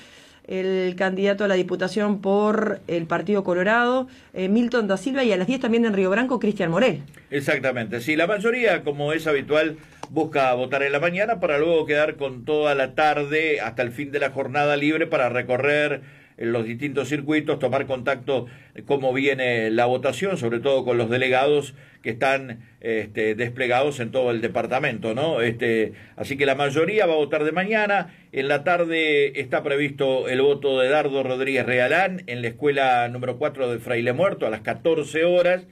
el candidato a la Diputación por el Partido Colorado, eh, Milton da Silva, y a las 10 también en Río Branco, Cristian Morel. Exactamente, sí, la mayoría, como es habitual, busca votar en la mañana para luego quedar con toda la tarde hasta el fin de la jornada libre para recorrer en los distintos circuitos, tomar contacto cómo viene la votación, sobre todo con los delegados que están este, desplegados en todo el departamento, ¿no? Este, así que la mayoría va a votar de mañana. En la tarde está previsto el voto de Dardo Rodríguez Realán en la escuela número 4 de Fraile Muerto a las 14 horas.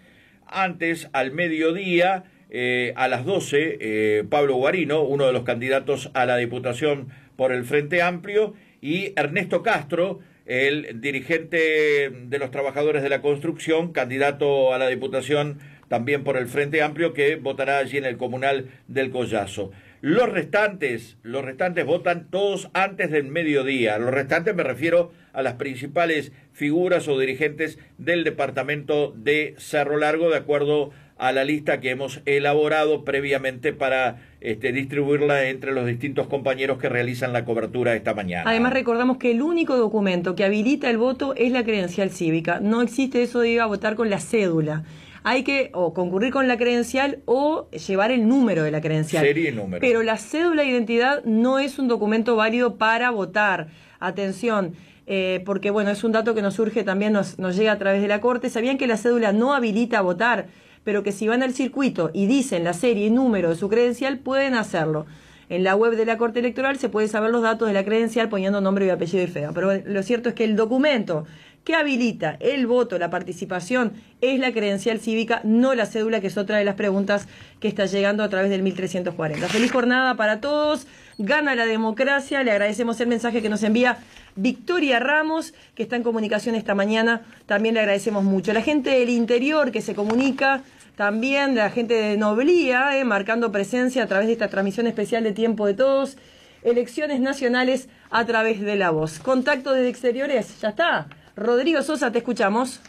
Antes, al mediodía, eh, a las 12, eh, Pablo Guarino, uno de los candidatos a la Diputación por el Frente Amplio, y Ernesto Castro, el dirigente de los trabajadores de la construcción, candidato a la Diputación también por el Frente Amplio, que votará allí en el Comunal del Collazo. Los restantes, los restantes votan todos antes del mediodía. Los restantes me refiero a las principales figuras o dirigentes del departamento de Cerro Largo, de acuerdo a la lista que hemos elaborado previamente para este, distribuirla entre los distintos compañeros que realizan la cobertura esta mañana. Además recordamos que el único documento que habilita el voto es la credencial cívica. No existe eso de ir a votar con la cédula. Hay que o concurrir con la credencial o llevar el número de la credencial. Sería el número. Pero la cédula de identidad no es un documento válido para votar. Atención. Eh, porque bueno, es un dato que nos surge también, nos, nos llega a través de la Corte. ¿Sabían que la cédula no habilita a votar? Pero que si van al circuito y dicen la serie y número de su credencial, pueden hacerlo. En la web de la Corte Electoral se puede saber los datos de la credencial poniendo nombre y apellido y feo. Pero lo cierto es que el documento que habilita el voto, la participación, es la credencial cívica, no la cédula, que es otra de las preguntas que está llegando a través del 1340. Feliz jornada para todos, gana la democracia, le agradecemos el mensaje que nos envía Victoria Ramos, que está en comunicación esta mañana, también le agradecemos mucho. La gente del interior que se comunica, también de la gente de Noblía, eh, marcando presencia a través de esta transmisión especial de Tiempo de Todos, elecciones nacionales a través de la voz. Contacto desde exteriores, ya está. Rodrigo Sosa, te escuchamos.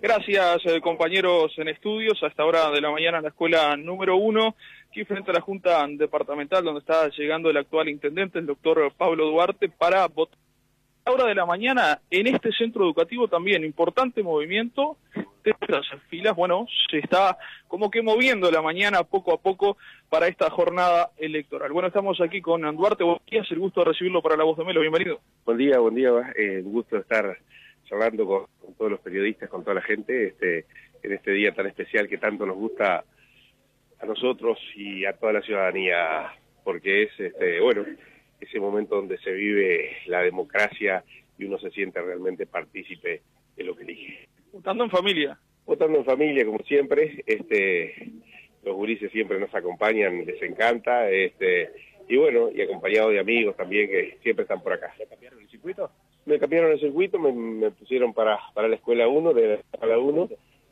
Gracias, eh, compañeros en estudios. A esta hora de la mañana en la escuela número uno aquí frente a la Junta Departamental, donde está llegando el actual intendente, el doctor Pablo Duarte, para votar. Hora de la mañana, en este centro educativo también, importante movimiento de las filas, bueno, se está como que moviendo la mañana poco a poco para esta jornada electoral. Bueno, estamos aquí con Duarte, buenos días, el gusto de recibirlo para La Voz de Melo, bienvenido. Buen día, buen día, eh, un gusto estar charlando con, con todos los periodistas, con toda la gente, este, en este día tan especial que tanto nos gusta a nosotros y a toda la ciudadanía, porque es, este, bueno, ese momento donde se vive la democracia y uno se siente realmente partícipe de lo que elige. Votando en familia. Votando en familia, como siempre, este, los gurises siempre nos acompañan, les encanta, este, y bueno, y acompañado de amigos también que siempre están por acá. ¿Me cambiaron el circuito? Me cambiaron el circuito, me, me pusieron para, para la escuela 1, de la escuela 1,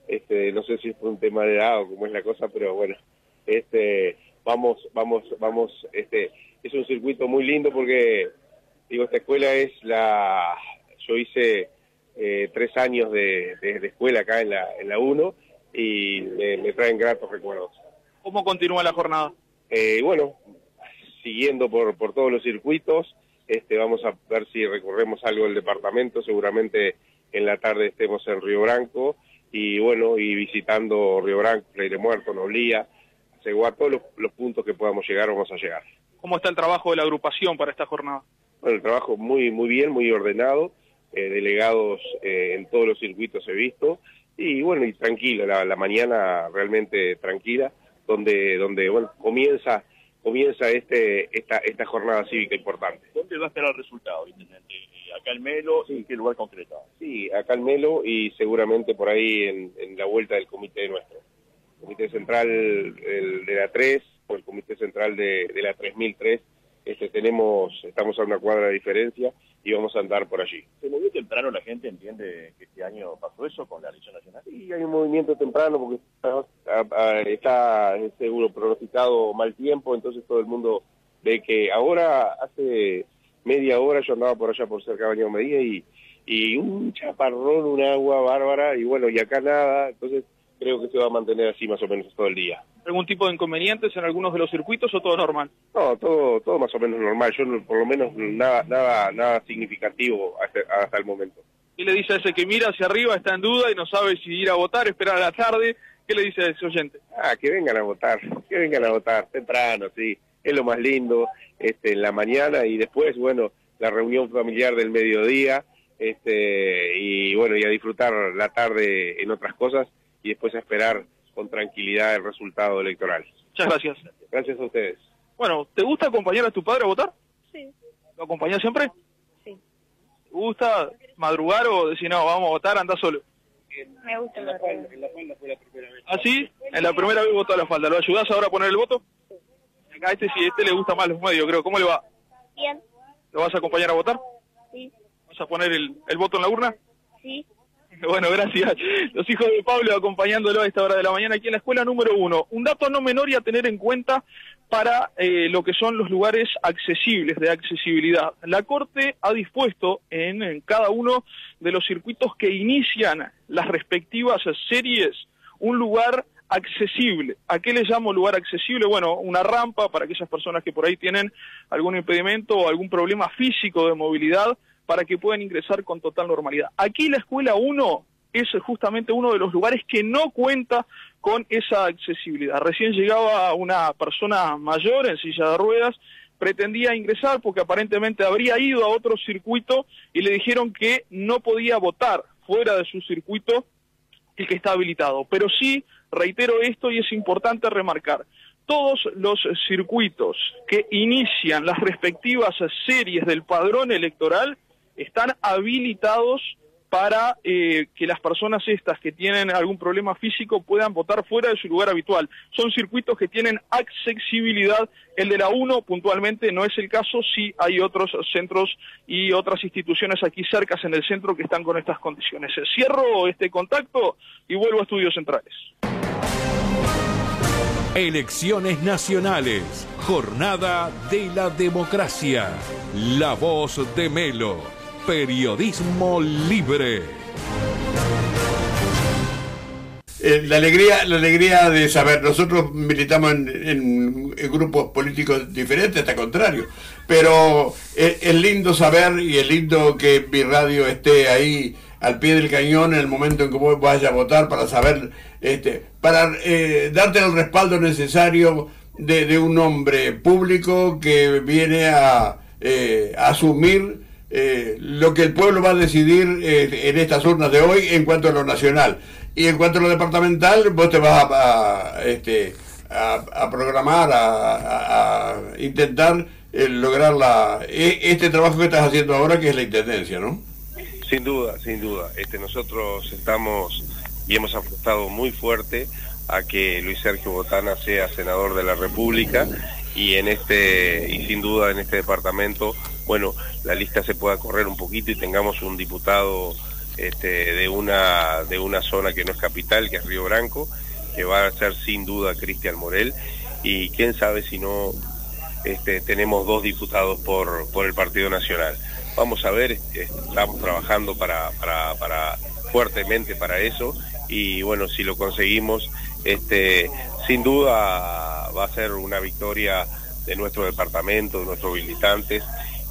este, no sé si es por un tema de edad o cómo es la cosa, pero bueno, este, vamos, vamos, vamos, este, es un circuito muy lindo porque, digo, esta escuela es la, yo hice eh, tres años de, de, de, escuela acá en la, en la 1 y me, me, traen gratos recuerdos. ¿Cómo continúa la jornada? Eh, bueno, siguiendo por, por todos los circuitos, este, vamos a ver si recorremos algo del departamento, seguramente en la tarde estemos en Río Branco, y bueno, y visitando Río Branco, Freire Muerto, Noblía, Seguá, todos los, los, puntos que podamos llegar, vamos a llegar. ¿Cómo está el trabajo de la agrupación para esta jornada? Bueno, el trabajo muy, muy bien, muy ordenado, eh, delegados eh, en todos los circuitos he visto, y bueno, y tranquilo, la, la mañana realmente tranquila, donde, donde bueno, comienza comienza este esta esta jornada cívica importante. ¿Dónde va a esperar el resultado, intendente? ¿Acá en Melo? Sí. ¿En qué lugar concreto? Sí, acá en Melo y seguramente por ahí en, en la vuelta del comité nuestro. Comité central el de la 3 o el comité central de, de la 3003, este, tenemos, estamos a una cuadra de diferencia y vamos a andar por allí. ¿Se movió temprano la gente? ¿Entiende que este año pasó eso con la elección nacional? Sí, hay un movimiento temprano porque está, está seguro pronosticado mal tiempo, entonces todo el mundo ve que ahora hace media hora yo andaba por allá por cerca de Bañado Medina y, y un chaparrón, un agua bárbara y bueno, y acá nada, entonces creo que se va a mantener así más o menos todo el día. ¿Algún tipo de inconvenientes en algunos de los circuitos o todo normal? No, todo, todo más o menos normal. Yo por lo menos nada, nada, nada significativo hasta, hasta el momento. ¿Qué le dice a ese que mira hacia arriba, está en duda y no sabe si ir a votar, esperar a la tarde? ¿Qué le dice a ese oyente? Ah, que vengan a votar, que vengan a votar, temprano, sí. Es lo más lindo, este, en la mañana y después, bueno, la reunión familiar del mediodía, este, y bueno, y a disfrutar la tarde en otras cosas y después a esperar con tranquilidad el resultado electoral. Muchas gracias. Gracias a ustedes. Bueno, ¿te gusta acompañar a tu padre a votar? Sí. ¿Lo acompañas siempre? Sí. ¿Te gusta madrugar o decir, no, vamos a votar, anda solo? Me gusta la falda, en la falda fue la primera vez. ¿Ah, sí? En la primera vez votó a la falda. ¿Lo ayudás ahora a poner el voto? Acá este sí, este le gusta más los medios, creo. ¿Cómo le va? Bien. ¿Lo vas a acompañar a votar? Sí. ¿Vas a poner el, el voto en la urna? Sí. Bueno, gracias. Los hijos de Pablo acompañándolo a esta hora de la mañana aquí en la escuela número uno. Un dato no menor y a tener en cuenta para eh, lo que son los lugares accesibles, de accesibilidad. La Corte ha dispuesto en, en cada uno de los circuitos que inician las respectivas series un lugar accesible. ¿A qué le llamo lugar accesible? Bueno, una rampa para aquellas personas que por ahí tienen algún impedimento o algún problema físico de movilidad para que puedan ingresar con total normalidad. Aquí la escuela 1 es justamente uno de los lugares que no cuenta con esa accesibilidad. Recién llegaba una persona mayor en silla de ruedas, pretendía ingresar porque aparentemente habría ido a otro circuito y le dijeron que no podía votar fuera de su circuito el que está habilitado. Pero sí, reitero esto y es importante remarcar, todos los circuitos que inician las respectivas series del padrón electoral están habilitados para eh, que las personas estas que tienen algún problema físico puedan votar fuera de su lugar habitual. Son circuitos que tienen accesibilidad. El de la 1 puntualmente no es el caso, sí hay otros centros y otras instituciones aquí cercas en el centro que están con estas condiciones. Cierro este contacto y vuelvo a Estudios Centrales. Elecciones Nacionales, Jornada de la Democracia, La Voz de Melo. Periodismo libre. eh, la alegría la alegría de saber, nosotros militamos en, grupos políticos diferentes, hasta contrario, pero es, es lindo saber y es lindo que mi radio esté ahí al pie del cañón en el momento en que vos vayas a votar para saber, este, para eh, darte el respaldo necesario de, un hombre público que viene eh, a asumir eh, lo que el pueblo va a decidir eh, en estas urnas de hoy en cuanto a lo nacional. Y en cuanto a lo departamental, vos te vas a, este, a, programar, a intentar eh, lograr la, e- este trabajo que estás haciendo ahora, que es la intendencia, ¿no? Sin duda, sin duda. Este, nosotros estamos y hemos apostado muy fuerte a que Luis Sergio Botana sea senador de la República y en este y sin duda en este departamento, bueno, la lista se pueda correr un poquito y tengamos un diputado este, de una de una zona que no es capital, que es Río Branco, que va a ser sin duda Cristian Morel y quién sabe si no este, tenemos dos diputados por, por el Partido Nacional. Vamos a ver, este, estamos trabajando para, para, fuertemente para eso y bueno, si lo conseguimos, este, sin duda va a ser una victoria de nuestro departamento, de nuestros militantes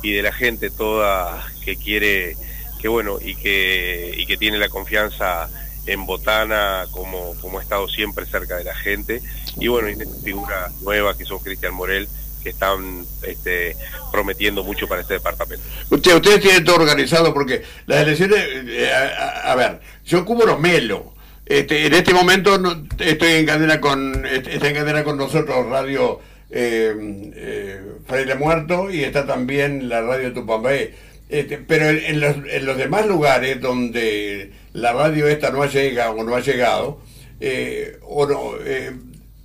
y de la gente toda que quiere, que bueno, y que, y que tiene la confianza en Botana como, como ha estado siempre cerca de la gente y bueno, y de esta figura nueva que son Cristian Morel que están este, prometiendo mucho para este departamento. Usted, ustedes tienen todo organizado porque las elecciones, eh, a, a- a ver, yo cubro Melo. Este, en este momento no- estoy en cadena con, est- está en cadena con nosotros Radio eh, eh, Fraile Muerto y está también la Radio Tupambé. Este, pero en, los, en los demás lugares donde la radio esta no ha llegado o no ha llegado, eh, o no, eh,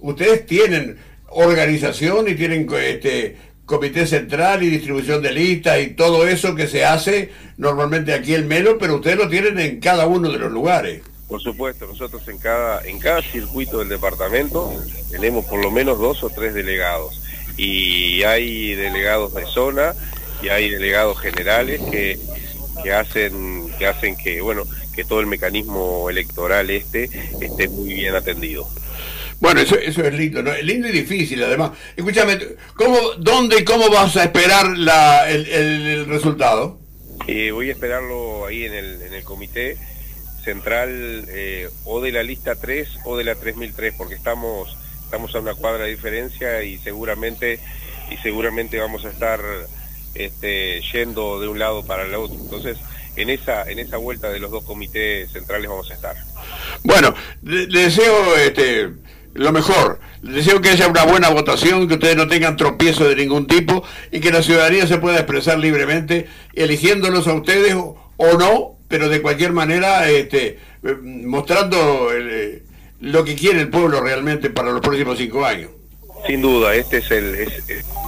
ustedes tienen organización y tienen este comité central y distribución de listas y todo eso que se hace normalmente aquí en Melo, pero ustedes lo tienen en cada uno de los lugares. Por supuesto, nosotros en cada, en cada circuito del departamento tenemos por lo menos dos o tres delegados. Y hay delegados de zona y hay delegados generales que, que hacen, que hacen que, bueno, que todo el mecanismo electoral este esté muy bien atendido. Bueno, eso, eso es lindo, ¿no? Es lindo y difícil además. Escúchame, ¿cómo, ¿dónde y cómo vas a esperar la, el, el- el resultado? Eh, voy a esperarlo ahí en el, en el comité central eh, o de la lista 3 o de la 3003 porque estamos estamos a una cuadra de diferencia y seguramente y seguramente vamos a estar este, yendo de un lado para el otro entonces en esa en esa vuelta de los dos comités centrales vamos a estar Bueno, le, deseo este, lo mejor. Le deseo que haya una buena votación, que ustedes no tengan tropiezo de ningún tipo y que la ciudadanía se pueda expresar libremente, eligiéndolos a ustedes o, o no, pero de cualquier manera este, eh, mostrando eh, lo que quiere el pueblo realmente para los próximos cinco años. Sin duda, este es el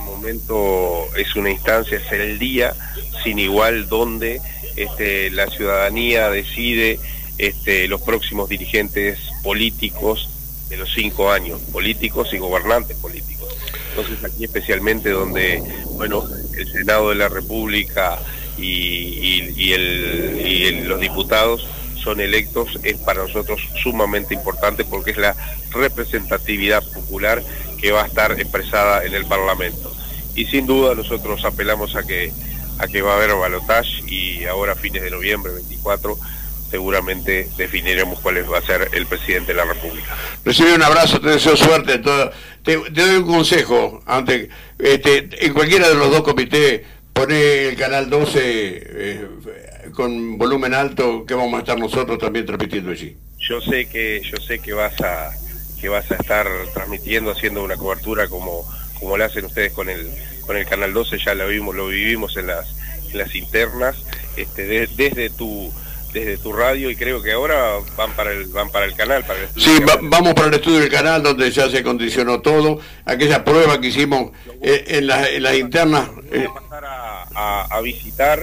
momento, es una instancia, es el día sin igual donde este, la ciudadanía decide este, los próximos dirigentes políticos de los cinco años, políticos y gobernantes políticos. Entonces aquí especialmente donde, bueno, el Senado de la República y, y- el- y los diputados son electos es para nosotros sumamente importante porque es la representatividad popular que va a estar expresada en el Parlamento. Y sin duda nosotros apelamos a que a que va a haber balotaje y ahora a fines de noviembre 24 seguramente definiremos cuál va a ser el presidente de la República. Recibe un abrazo, te deseo suerte. te doy un consejo. Antes, este, en cualquiera de los dos comités, pone el canal 12 eh, con volumen alto, que vamos a estar nosotros también transmitiendo allí. Yo sé que yo sé que vas a que vas a estar transmitiendo haciendo una cobertura como como la hacen ustedes con el con el canal 12 ya lo vimos lo vivimos en las en las internas este de- desde tu desde tu radio y creo que ahora van para el van para el canal para el Sí, va- vamos para el estudio del canal donde ya se condicionó todo. Aquella prueba que hicimos eh, en, las- en las internas. eh, a, a visitar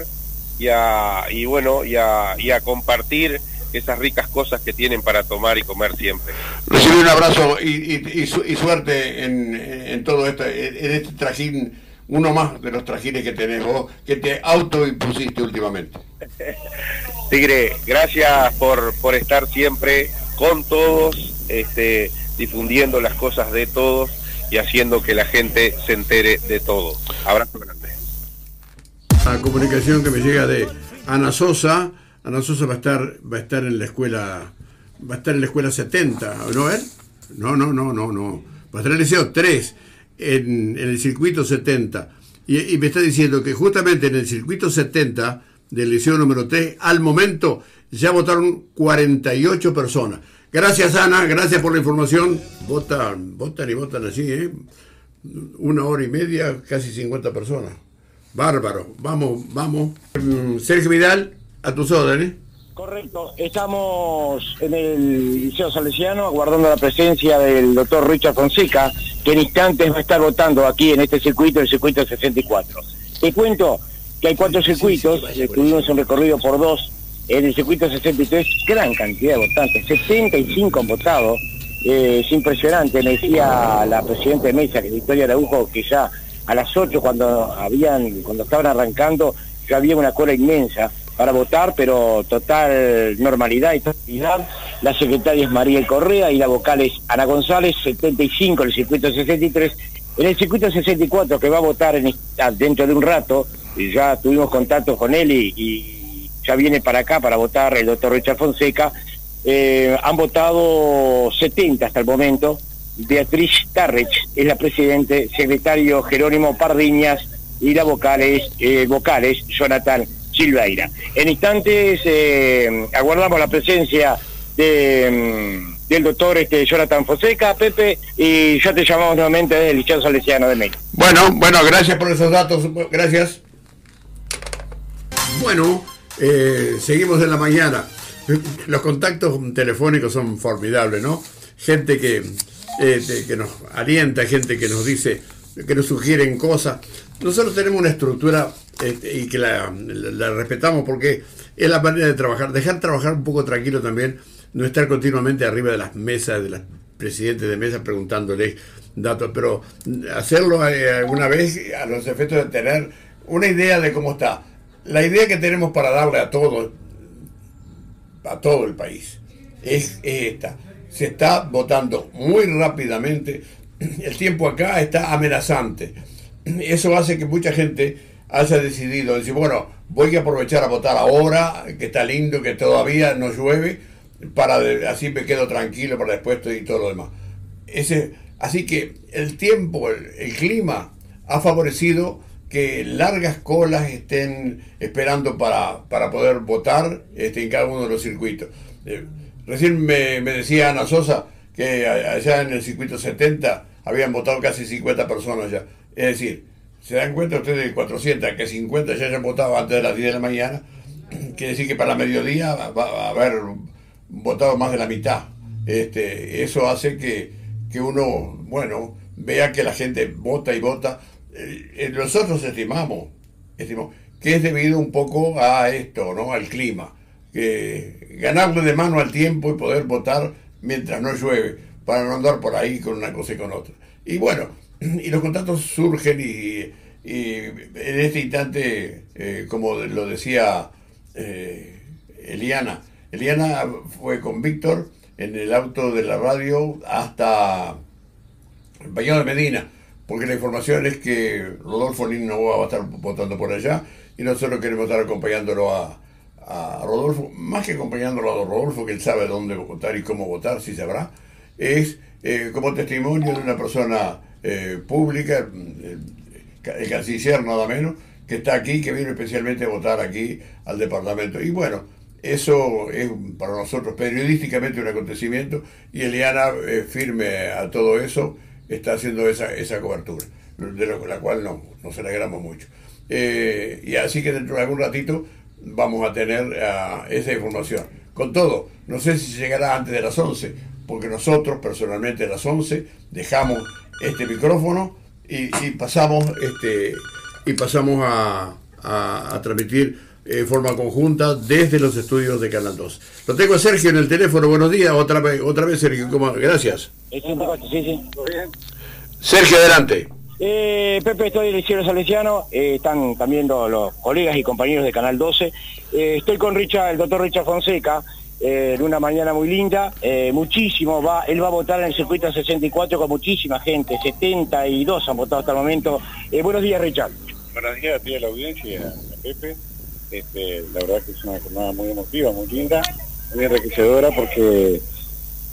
y a y bueno y a, y a compartir esas ricas cosas que tienen para tomar y comer siempre. Recibe un abrazo y, y- y su- y suerte en, en todo esto, en, en este trajín, uno más de los trajines que tenés vos, que te autoimpusiste últimamente. Tigre, gracias por, por estar siempre con todos, este, difundiendo las cosas de todos y haciendo que la gente se entere de todo. Abrazo grande. La comunicación que me llega de Ana Sosa, Ana Sosa va a estar, va a estar en la escuela, va a estar en la escuela 70, ¿no ver? No, no, no, no, no. Va a estar en el liceo 3, en, el circuito 70. Y, y me está diciendo que justamente en el circuito 70 del liceo número 3, al momento ya votaron 48 personas. Gracias Ana, gracias por la información. Votan, votan y votan así, ¿eh? Una hora y media, casi 50 personas. Bárbaro. Vamos, vamos. Mm, Sergio Vidal, a tus órdenes. Correcto, estamos en el Liceo Salesiano aguardando la presencia del doctor Richard Fonseca, que en instantes va a estar votando aquí en este circuito, el circuito 64. Te cuento que hay cuatro circuitos, tuvimos un recorrido por dos, en el circuito 63, gran cantidad de votantes, 75 han votado, eh, es impresionante, me decía la presidenta de mesa, que Victoria Araujo, que ya a las 8 cuando habían, cuando estaban arrancando, ya había una cola inmensa para votar, pero total normalidad y tranquilidad. La secretaria es María Correa y la vocal es Ana González, 75 en el circuito 63. En el circuito 64, que va a votar en, dentro de un rato, ya tuvimos contacto con él y, ya viene para acá para votar el doctor Richard Fonseca, eh, han votado 70 hasta el momento. Beatriz Tarrech es la presidente, secretario Jerónimo Pardiñas y la vocal es, eh, vocales Jonathan Silveira. En instantes eh, aguardamos la presencia de, mm, del doctor este, Jonathan Fonseca, Pepe, y ya te llamamos nuevamente desde el Liceo Salesiano de México. Bueno, bueno, gracias por esos datos, gracias. Bueno, eh, seguimos en la mañana. Los contactos telefónicos son formidables, ¿no? Gente que, eh, que nos alienta, gente que nos dice, que nos sugieren cosas. Nosotros tenemos una estructura y que la, respetamos porque es la manera de trabajar, dejar trabajar un poco tranquilo también, no estar continuamente arriba de las mesas, de los presidentes de mesa preguntándole datos, pero hacerlo eh, alguna vez a los efectos de tener una idea de cómo está. La idea que tenemos para darle a todo, a todo el país, es esta. Se está votando muy rápidamente, el tiempo acá está amenazante. Eso hace que mucha gente haya decidido decir, bueno, voy a aprovechar a votar ahora, que está lindo, que todavía no llueve, para así me quedo tranquilo para después y todo lo demás. Ese, así que el tiempo, el, el, clima ha favorecido que largas colas estén esperando para, para poder votar este, en cada uno de los circuitos. Eh, recién me, me decía Ana Sosa que allá en el circuito 70 habían votado casi 50 personas ya. Es decir, se dan cuenta ustedes de 400, que 50 ya hayan votado antes de las 10 de la mañana, quiere decir que para mediodía va a haber votado más de la mitad. Este, eso hace que, que uno, bueno, vea que la gente vota y vota. Eh, nosotros estimamos, estimamos que es debido un poco a esto, ¿no? Al clima. Que ganarle de mano al tiempo y poder votar mientras no llueve, para no andar por ahí con una cosa y con otra. Y bueno, y los contactos surgen y, y en este instante, eh, como lo decía eh, Eliana, Eliana fue con Víctor en el auto de la radio hasta el Bañado de Medina, porque la información es que Rodolfo no va a estar votando por allá y nosotros queremos estar acompañándolo a, a Rodolfo, más que acompañándolo a Rodolfo, que él sabe dónde votar y cómo votar, si sabrá, es eh, como testimonio de una persona eh, pública, el canciller nada menos, que está aquí, que vino especialmente a votar aquí al departamento. Y bueno, eso es para nosotros periodísticamente un acontecimiento y Eliana, eh, firme a todo eso, está haciendo esa, esa cobertura, de lo, la cual no, nos alegramos mucho. Eh, y así que dentro de algún ratito vamos a tener uh, esa información. Con todo, no sé si llegará antes de las 11, porque nosotros personalmente a las 11 dejamos este micrófono y, pasamos este y pasamos a, a, transmitir en forma conjunta desde los estudios de Canal 2. Lo tengo a Sergio en el teléfono. Buenos días, otra vez, otra vez Sergio. ¿cómo? Gracias. Sergio, adelante. Eh, Pepe, estoy en el cielo salesiano, eh, están también los colegas y compañeros de Canal 12. Eh, estoy con Richard, el doctor Richard Fonseca, eh, en una mañana muy linda, eh, muchísimo, va, él va a votar en el circuito 64 con muchísima gente, 72 han votado hasta el momento. Eh, buenos días, Richard. Buenos días a ti a la audiencia, a Pepe. Este, la verdad que es una jornada muy emotiva, muy linda, muy enriquecedora porque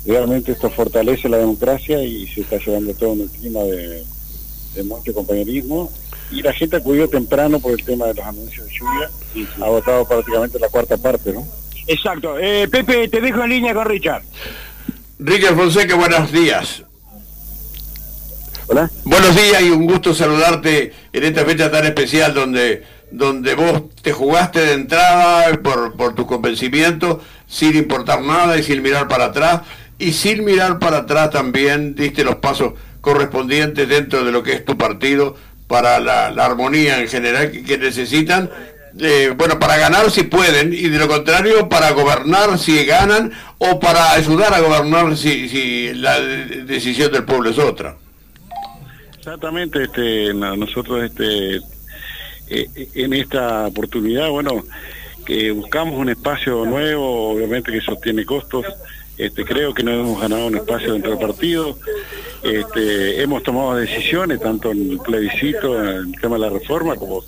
realmente esto fortalece la democracia y se está llevando todo en un clima de, de mucho compañerismo. Y la gente acudió temprano por el tema de los anuncios de lluvia y ha votado prácticamente la cuarta parte, ¿no? Exacto. Eh, Pepe, te dejo en línea con Richard. Richard Fonseca, buenos días. Hola. Buenos días y un gusto saludarte en esta fecha tan especial donde, donde vos te jugaste de entrada por, por tu convencimiento sin importar nada y sin mirar para atrás y sin mirar para atrás también diste los pasos correspondientes dentro de lo que es tu partido para la, la armonía en general que, que necesitan eh, bueno, para ganar si pueden, y de lo contrario, para gobernar si ganan, o para ayudar a gobernar si, si la de- decisión del pueblo es otra. Exactamente, este, no- nosotros este, eh, eh, en esta oportunidad, bueno, que buscamos un espacio nuevo, obviamente que eso tiene costos, este, creo que no hemos ganado un espacio dentro del partido, este, hemos tomado decisiones, tanto en el plebiscito, en el tema de la reforma, como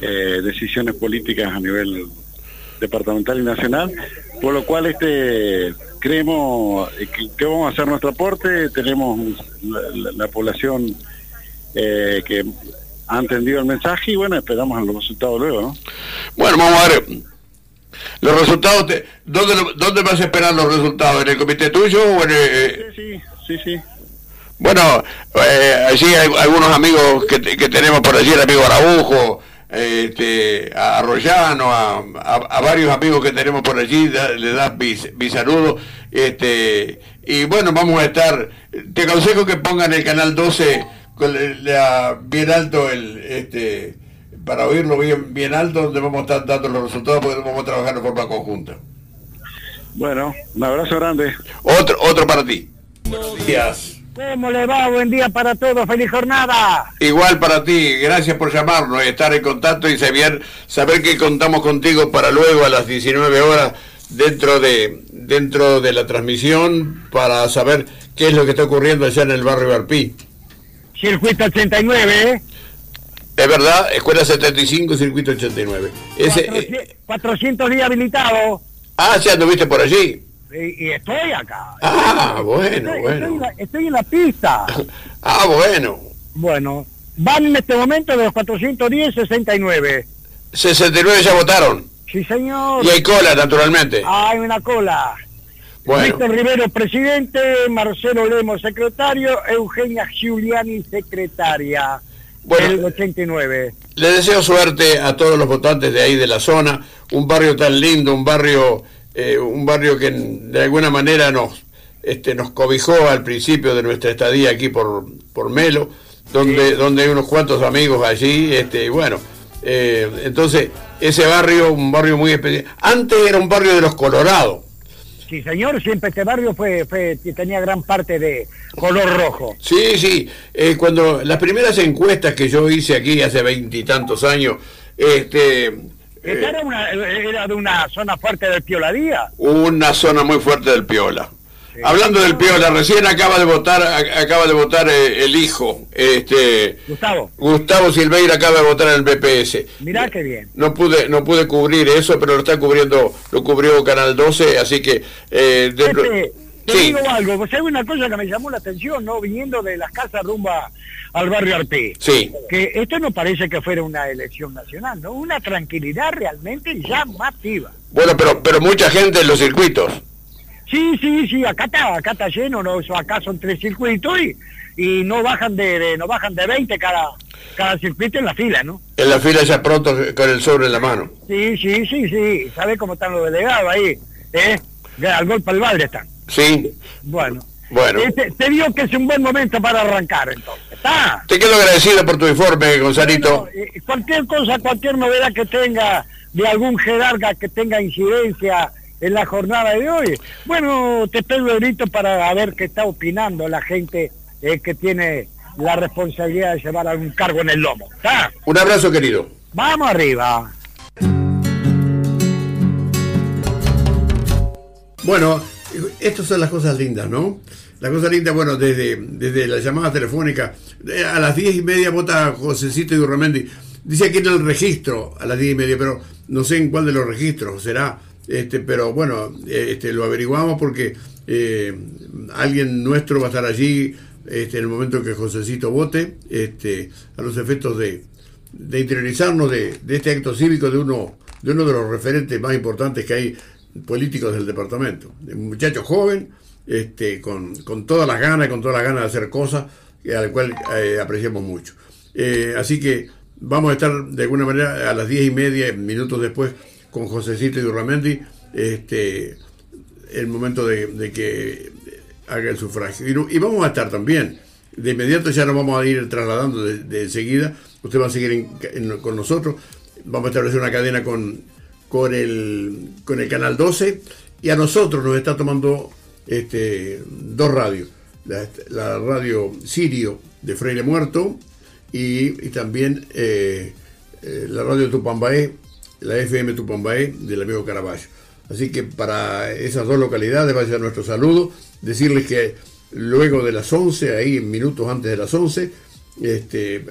eh, decisiones políticas a nivel departamental y nacional, por lo cual este creemos eh, que, que vamos a hacer nuestro aporte, tenemos la, la- la población eh, que ha entendido el mensaje y bueno, esperamos los resultados luego, ¿no? Bueno, vamos a ver. Los resultados, te- ¿dónde, ¿dónde vas a esperar los resultados? ¿En el comité tuyo o en el, eh, Sí, sí, sí. Bueno, eh, allí hay algunos amigos que, que tenemos por allí, el amigo Araujo, este, a Arroyano, a, a- a varios amigos que tenemos por allí, da- le das mis, saludos. Este, y bueno, vamos a estar, te aconsejo que pongan el canal 12 con la- bien alto, el, este, para oírlo bien, bien alto, donde vamos a estar dando los resultados, porque vamos a trabajar de forma conjunta. Bueno, un abrazo grande. Otro, otro para ti. Buenos días. ¿Cómo le va? Buen día para todos, feliz jornada. Igual para ti, gracias por llamarnos, estar en contacto y saber, saber que contamos contigo para luego a las 19 horas dentro de dentro de la transmisión para saber qué es lo que está ocurriendo allá en el barrio Arpí. Circuito 89, ¿eh? Es verdad, Escuela 75, Circuito 89. Ese, eh, 400 días habilitados. ah, ya anduviste por allí. Y, y estoy acá. Ah, bueno, estoy, bueno. Estoy en, la, estoy en la pista. Ah, bueno. Bueno, van en este momento de los 410, 69. 69 ya votaron. Sí, señor. Y hay cola, naturalmente. Hay una cola. Bueno. Víctor Rivero, presidente, Marcelo Lemos, secretario, Eugenia Giuliani, secretaria. Bueno. El 89. Le deseo suerte a todos los votantes de ahí de la zona, un barrio tan lindo, un barrio, eh, un barrio que de alguna manera nos, este, nos cobijó al principio de nuestra estadía aquí por, por Melo, donde, donde hay unos cuantos amigos allí, este, y bueno, eh, entonces ese barrio, un barrio muy especial. Antes era un barrio de los Colorados. Sí, señor, siempre este barrio fue, fue tenía gran parte de color rojo. Sí, sí. eh, cuando las primeras encuestas que yo hice aquí hace veintitantos años, este, Esta era, una, era de una zona fuerte del Pioladía. una zona muy fuerte del Piola. Hablando del Piola, recién acaba de votar, acaba de votar eh, el hijo, este Gustavo, Gustavo Silveira acaba de votar en el BPS. mirá qué bien. No pude, no pude cubrir eso, pero lo está cubriendo, lo cubrió Canal 12, así que eh, dentro- te Sí. digo algo, pues hay una cosa que me llamó la atención, ¿no? Viniendo de las casas rumbo a- al barrio Arpí. Sí. Que esto no parece que fuera una elección nacional, ¿no? Una tranquilidad realmente llamativa. Bueno, pero, pero mucha gente en los circuitos. Sí, sí, sí, acá está, acá está lleno, ¿no? Acá son tres circuitos y, y no bajan de, de- no bajan de 20 cada, cada circuito en la fila, ¿no? En la fila ya pronto con el sobre en la mano. Sí, sí, sí, sí. ¿Sabe cómo están los delegados ahí? ¿Eh? Al golpe al balde están. Sí. Bueno. Bueno. Eh, te, digo que es un buen momento para arrancar, entonces. ¿Está? Te quedo agradecido por tu informe, Gonzalito. Eh, cualquier cosa, cualquier novedad que tenga de algún jerarca que tenga incidencia en la jornada de hoy, bueno, te el grito para ver qué está opinando la gente eh, que tiene la responsabilidad de llevar algún cargo en el lomo. ¿Está? Un abrazo, querido. Vamos arriba. Bueno, estas son las cosas lindas, ¿no? La cosa linda, bueno, desde, desde la llamada telefónica, eh, a las diez y media vota Josecito Durramendi. Dice aquí en el registro a las diez y media, pero no sé en cuál de los registros será. Este, pero bueno, este, lo averiguamos porque eh, alguien nuestro va a estar allí este, en el momento que Josecito vote, este, a los efectos de, de interiorizarnos de, de este acto cívico de uno, de uno de los referentes más importantes que hay políticos del departamento. Un muchacho joven, este, con, con todas las ganas, con todas las ganas de hacer cosas, eh, al cual eh, apreciamos mucho. Eh, así que vamos a estar de alguna manera a las diez y media, minutos después, con Josecito y Durramendi, este, el momento de, que haga el sufragio. Y, vamos a estar también, de inmediato ya nos vamos a ir trasladando de, de enseguida, usted va a seguir en- con nosotros, vamos a establecer una cadena con, con, el, con el canal 12 y a nosotros nos está tomando este, dos radios, la, radio Sirio de Freire Muerto y, y también eh, eh, la radio Tupambaé, la FM Tupambaé del amigo Caraballo. Así que para esas dos localidades vaya nuestro saludo, decirles que luego de las 11, ahí minutos antes de las 11, este,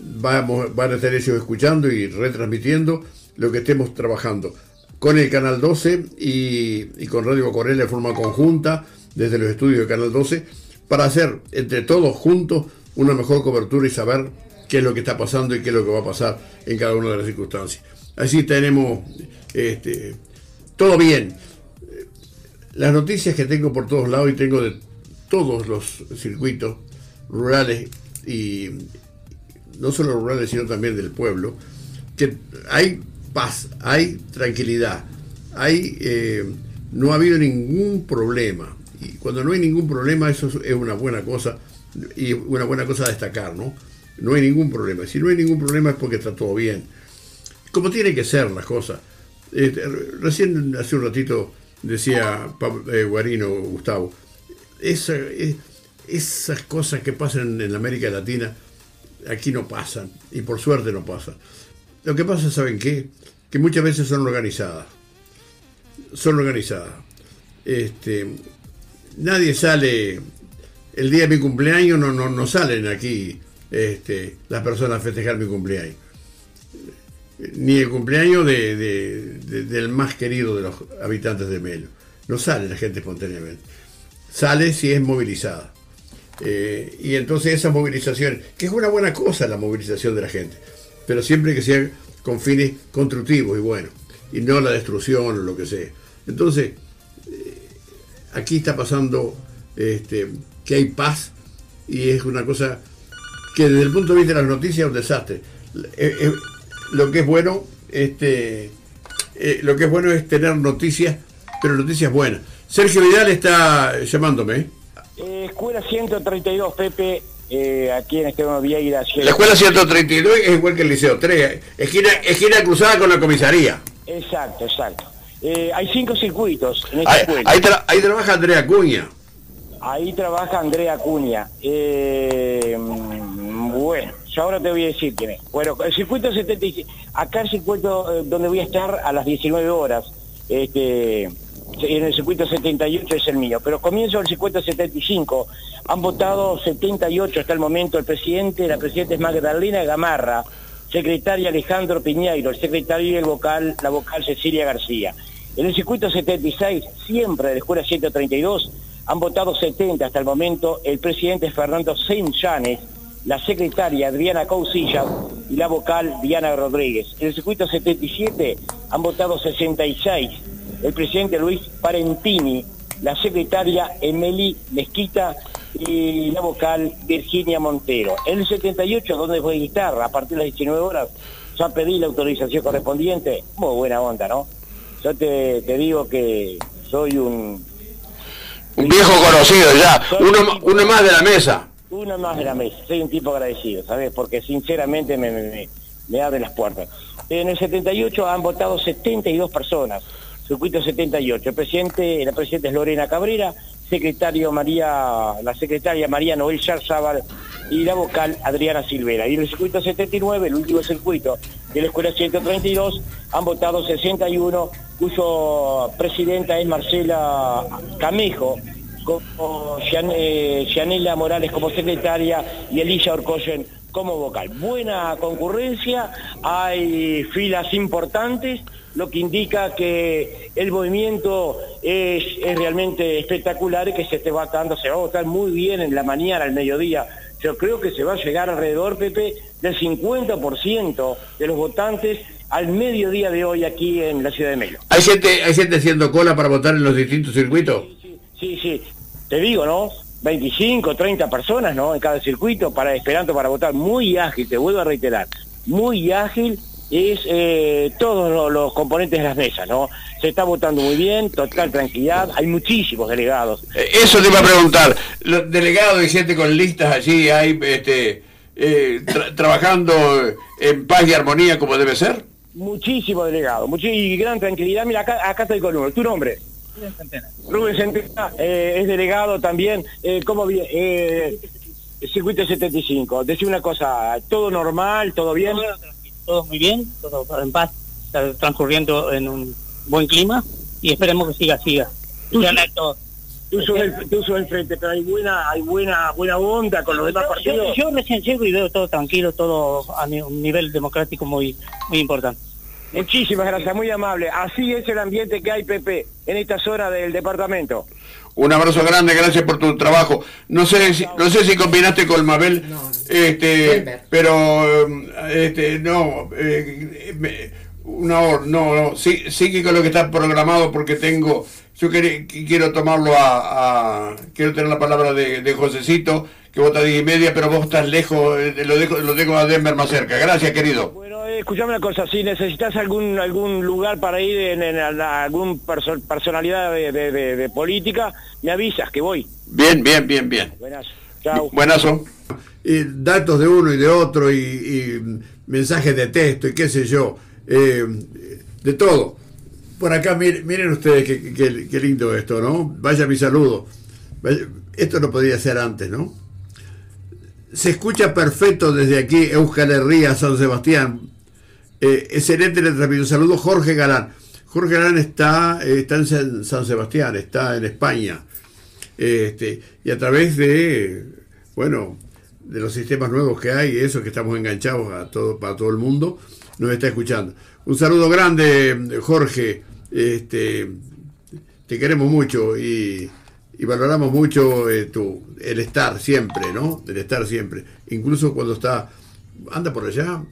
vamos, van a estar ellos escuchando y retransmitiendo lo que estemos trabajando con el Canal 12 y, con Radio Corel de forma conjunta desde los estudios de Canal 12 para hacer entre todos juntos una mejor cobertura y saber qué es lo que está pasando y qué es lo que va a pasar en cada una de las circunstancias. Así tenemos este, todo bien. Las noticias que tengo por todos lados y tengo de todos los circuitos rurales y no solo rurales sino también del pueblo, que hay paz, hay tranquilidad, hay eh, no ha habido ningún problema. Y cuando no hay ningún problema, eso es una buena cosa y una buena cosa a destacar, ¿no? No hay ningún problema. Si no hay ningún problema es porque está todo bien. Como tiene que ser las cosas. Este, recién hace un ratito decía eh, Guarino Gustavo, esa, eh, esas cosas que pasan en América Latina aquí no pasan y por suerte no pasan. Lo que pasa, ¿saben qué? Que muchas veces son organizadas. Son organizadas. Este, nadie sale, el día de mi cumpleaños no, no, no salen aquí este, las personas a festejar mi cumpleaños. Ni el cumpleaños de, de- de- del más querido de los habitantes de Melo. No sale la gente espontáneamente. Sale si es movilizada. Eh, y entonces esas movilizaciones, que es una buena cosa la movilización de la gente, pero siempre que sea con fines constructivos y buenos, y no la destrucción o lo que sea. Entonces, eh, aquí está pasando este, que hay paz y es una cosa que desde el punto de vista de las noticias es un desastre. Eh, eh, lo que es bueno, este, lo que es bueno es tener noticias, pero noticias buenas. Sergio Vidal está llamándome. escuela 132, Pepe, eh, aquí en Esteban Vieira. La escuela 132 es igual que el Liceo 3, esquina, esquina cruzada con la comisaría. Exacto, exacto. Eh, hay cinco circuitos en esta Ahí, escuela. ahí tra- ahí trabaja Andrea Cuña. Ahí trabaja Andrea Acuña. Eh, bueno, yo ahora te voy a decir quién es. Bueno, el circuito 77, acá el circuito eh, donde voy a estar a las 19 horas, este, en el circuito 78 es el mío, pero comienzo el circuito 75. Han votado 78 hasta el momento, el presidente, la presidenta es Magdalena Gamarra, secretaria Alejandro Piñeiro, el secretario y el vocal, la vocal Cecilia García. En el circuito 76, siempre de la escuela 132, han votado 70 hasta el momento, el presidente es Fernando Senchanes, la secretaria Adriana Cousillas y la vocal Diana Rodríguez. En el circuito 77 han votado 66, el presidente Luis Parentini, la secretaria Emily Mezquita y la vocal Virginia Montero. En el 78, donde voy a estar a partir de las 19 horas, ya pedí la autorización correspondiente. Muy buena onda, ¿no? Yo te, te digo que soy un, Un viejo conocido ya, uno, uno más de la mesa. Uno más de la mesa. Soy un tipo agradecido, ¿sabes? Porque sinceramente me, abren las puertas. En el 78 han votado 72 personas. Circuito 78. El presidente, la presidenta es Lorena Cabrera, secretario María, la secretaria María Noel Charzábal y la vocal Adriana Silvera. Y en el circuito 79, el último circuito de la escuela 132, han votado 61 cuyo presidenta es Marcela Camejo, con Gian- eh, Gianela Morales como secretaria y Elisa Orcoyen como vocal. Buena concurrencia, hay filas importantes, lo que indica que el movimiento es, es realmente espectacular y que se esté votando, se va a votar muy bien en la mañana, al mediodía. Yo creo que se va a llegar alrededor, Pepe, del 50% de los votantes al mediodía de hoy aquí en la ciudad de Melo. ¿Hay gente, ¿Hay gente haciendo cola para votar en los distintos circuitos? Sí, sí, te digo, ¿no? 25, 30 personas, ¿no? En cada circuito para esperando para votar. Muy ágil, te vuelvo a reiterar. Muy ágil es eh, todos lo- los componentes de las mesas, ¿no? Se está votando muy bien, total tranquilidad. Hay muchísimos delegados. Eh, Eso te iba a preguntar. Los delegados y gente con listas allí, hay este, eh, tra- trabajando en paz y armonía como debe ser. Muchísimos delegados, muchi- y gran tranquilidad. Mira, acá, acá está el número. ¿Tu nombre? Rubén Centena, eh, es delegado también. Eh, ¿Cómo bien? Eh, circuito 75. Decir una cosa, ¿todo normal? ¿Todo bien? todo muy bien, todo en paz, está transcurriendo en un buen clima y esperemos que siga, siga. Tú, tú sos el, tú sos el frente, pero hay buena, hay buena, buena onda con los demás Yo, partidos. yo recién llego y veo todo tranquilo, todo a un nivel democrático muy, muy importante. Muchísimas gracias, muy amable. Así es el ambiente que hay, Pepe, en esta zona del departamento. Un abrazo grande, gracias por tu trabajo. No sé si, no sé si combinaste con Mabel, este, pero eh, este, no, eh, me- no, no, no, sí, sigue con lo que está programado porque tengo, yo quería- qu- quiero tomarlo a, a- quiero tener la palabra de, de Josecito, que vota 10 y media, pero vos estás lejos, eh, lo dejo, lo dejo a Denver más cerca. Gracias, querido. Bueno, eh, escuchame una cosa, si necesitas algún algún lugar para ir en, en a- algún perso- personalidad de, de- de- de política, me avisas que voy. Bien, bien, bien, bien. Buenas. Chao. Buenazo. Y datos de uno y de otro y, y mensajes de texto y qué sé yo, eh, de todo. Por acá miren, miren ustedes qué, qué- qué lindo esto, ¿no? Vaya mi saludo. Vaya- esto no podía ser antes, ¿no? Se escucha perfecto desde aquí, Euskal Herria, San Sebastián. Eh, excelente le transmito. Saludo Jorge Galán. Jorge Galán está, eh, está en San Sebastián, está en España. Este, y a través de, bueno, de los sistemas nuevos que hay, eso que estamos enganchados a todo, para todo el mundo, nos está escuchando. Un saludo grande, Jorge. Este, te queremos mucho y, y valoramos mucho eh, tu, el estar siempre, ¿no? El estar siempre. Incluso cuando está, anda por allá,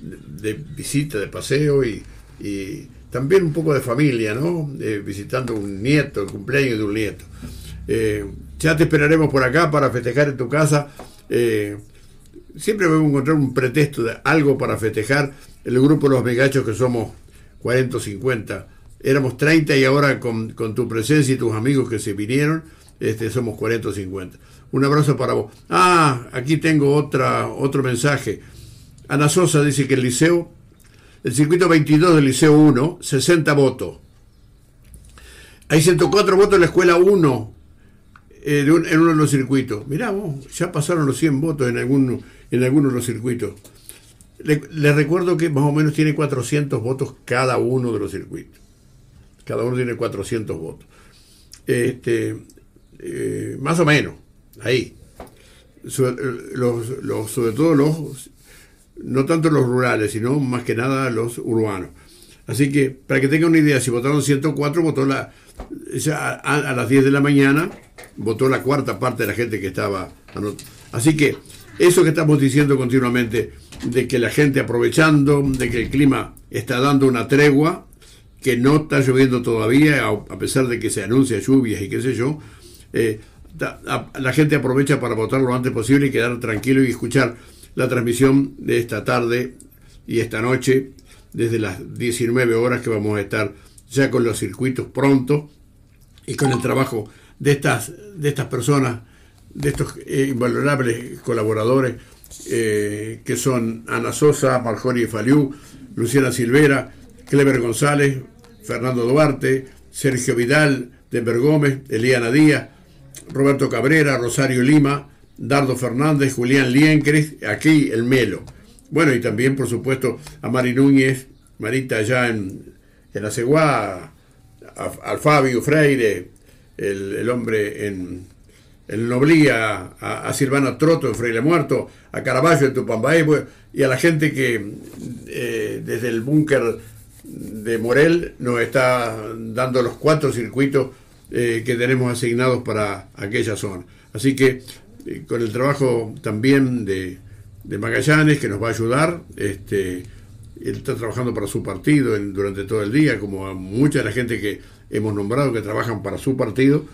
de, visita, de paseo y, y también un poco de familia, ¿no? Eh, visitando un nieto, el cumpleaños de un nieto. Eh, ya te esperaremos por acá para festejar en tu casa. Siempre vamos a encontrar un pretexto de algo para festejar. El grupo Los Megachos, que somos 40 o 50, éramos 30 y ahora con, con tu presencia y tus amigos que se vinieron, este, somos 40 o 50. Un abrazo para vos. Ah, aquí tengo otra, otro mensaje. Ana Sosa dice que el liceo, el circuito 22 del liceo 1, 60 votos. Hay 104 votos en la escuela 1 eh, de un- en uno de los circuitos. Mirá vos, ya pasaron los 100 votos en, en alguno de los circuitos. Le, le recuerdo que más o menos tiene 400 votos cada uno de los circuitos. Cada uno tiene 400 votos. Este, eh, más o menos, ahí. Sobre, los, los- sobre todo los, no tanto los rurales, sino más que nada los urbanos. Así que, para que tengan una idea, si votaron 104, votó la, a, las 10 de la mañana, votó la cuarta parte de la gente que estaba Así que, eso que estamos diciendo continuamente, de que la gente aprovechando, de que el clima está dando una tregua, que no está lloviendo todavía, a, pesar de que se anuncia lluvias y qué sé yo, eh, la gente aprovecha para votar lo antes posible y quedar tranquilo y escuchar la transmisión de esta tarde y esta noche, desde las 19 horas que vamos a estar ya con los circuitos pronto y con el trabajo de estas, de estas personas, de estos eh, invalorables colaboradores eh, que son Ana Sosa, Marjorie Faliú, Luciana Silvera, Clever González, Fernando Duarte, Sergio Vidal, Denver Gómez, Eliana Díaz, Roberto Cabrera, Rosario Lima, Dardo Fernández, Julián Liencres, aquí el Melo. Bueno, y también, por supuesto, a Mari Núñez, Marita allá en, en Aceguá, al Fabio Freire, el, el hombre en, el Noblía, a, a, Silvana Troto en Freire Muerto, a Caraballo en Tupambaé, y a la gente que eh, desde el búnker de Morel nos está dando los cuatro circuitos eh, que tenemos asignados para aquella zona. Así que eh, con el trabajo también de, de, Magallanes, que nos va a ayudar, este, él está trabajando para su partido durante todo el día, como mucha de la gente que hemos nombrado que trabajan para su partido,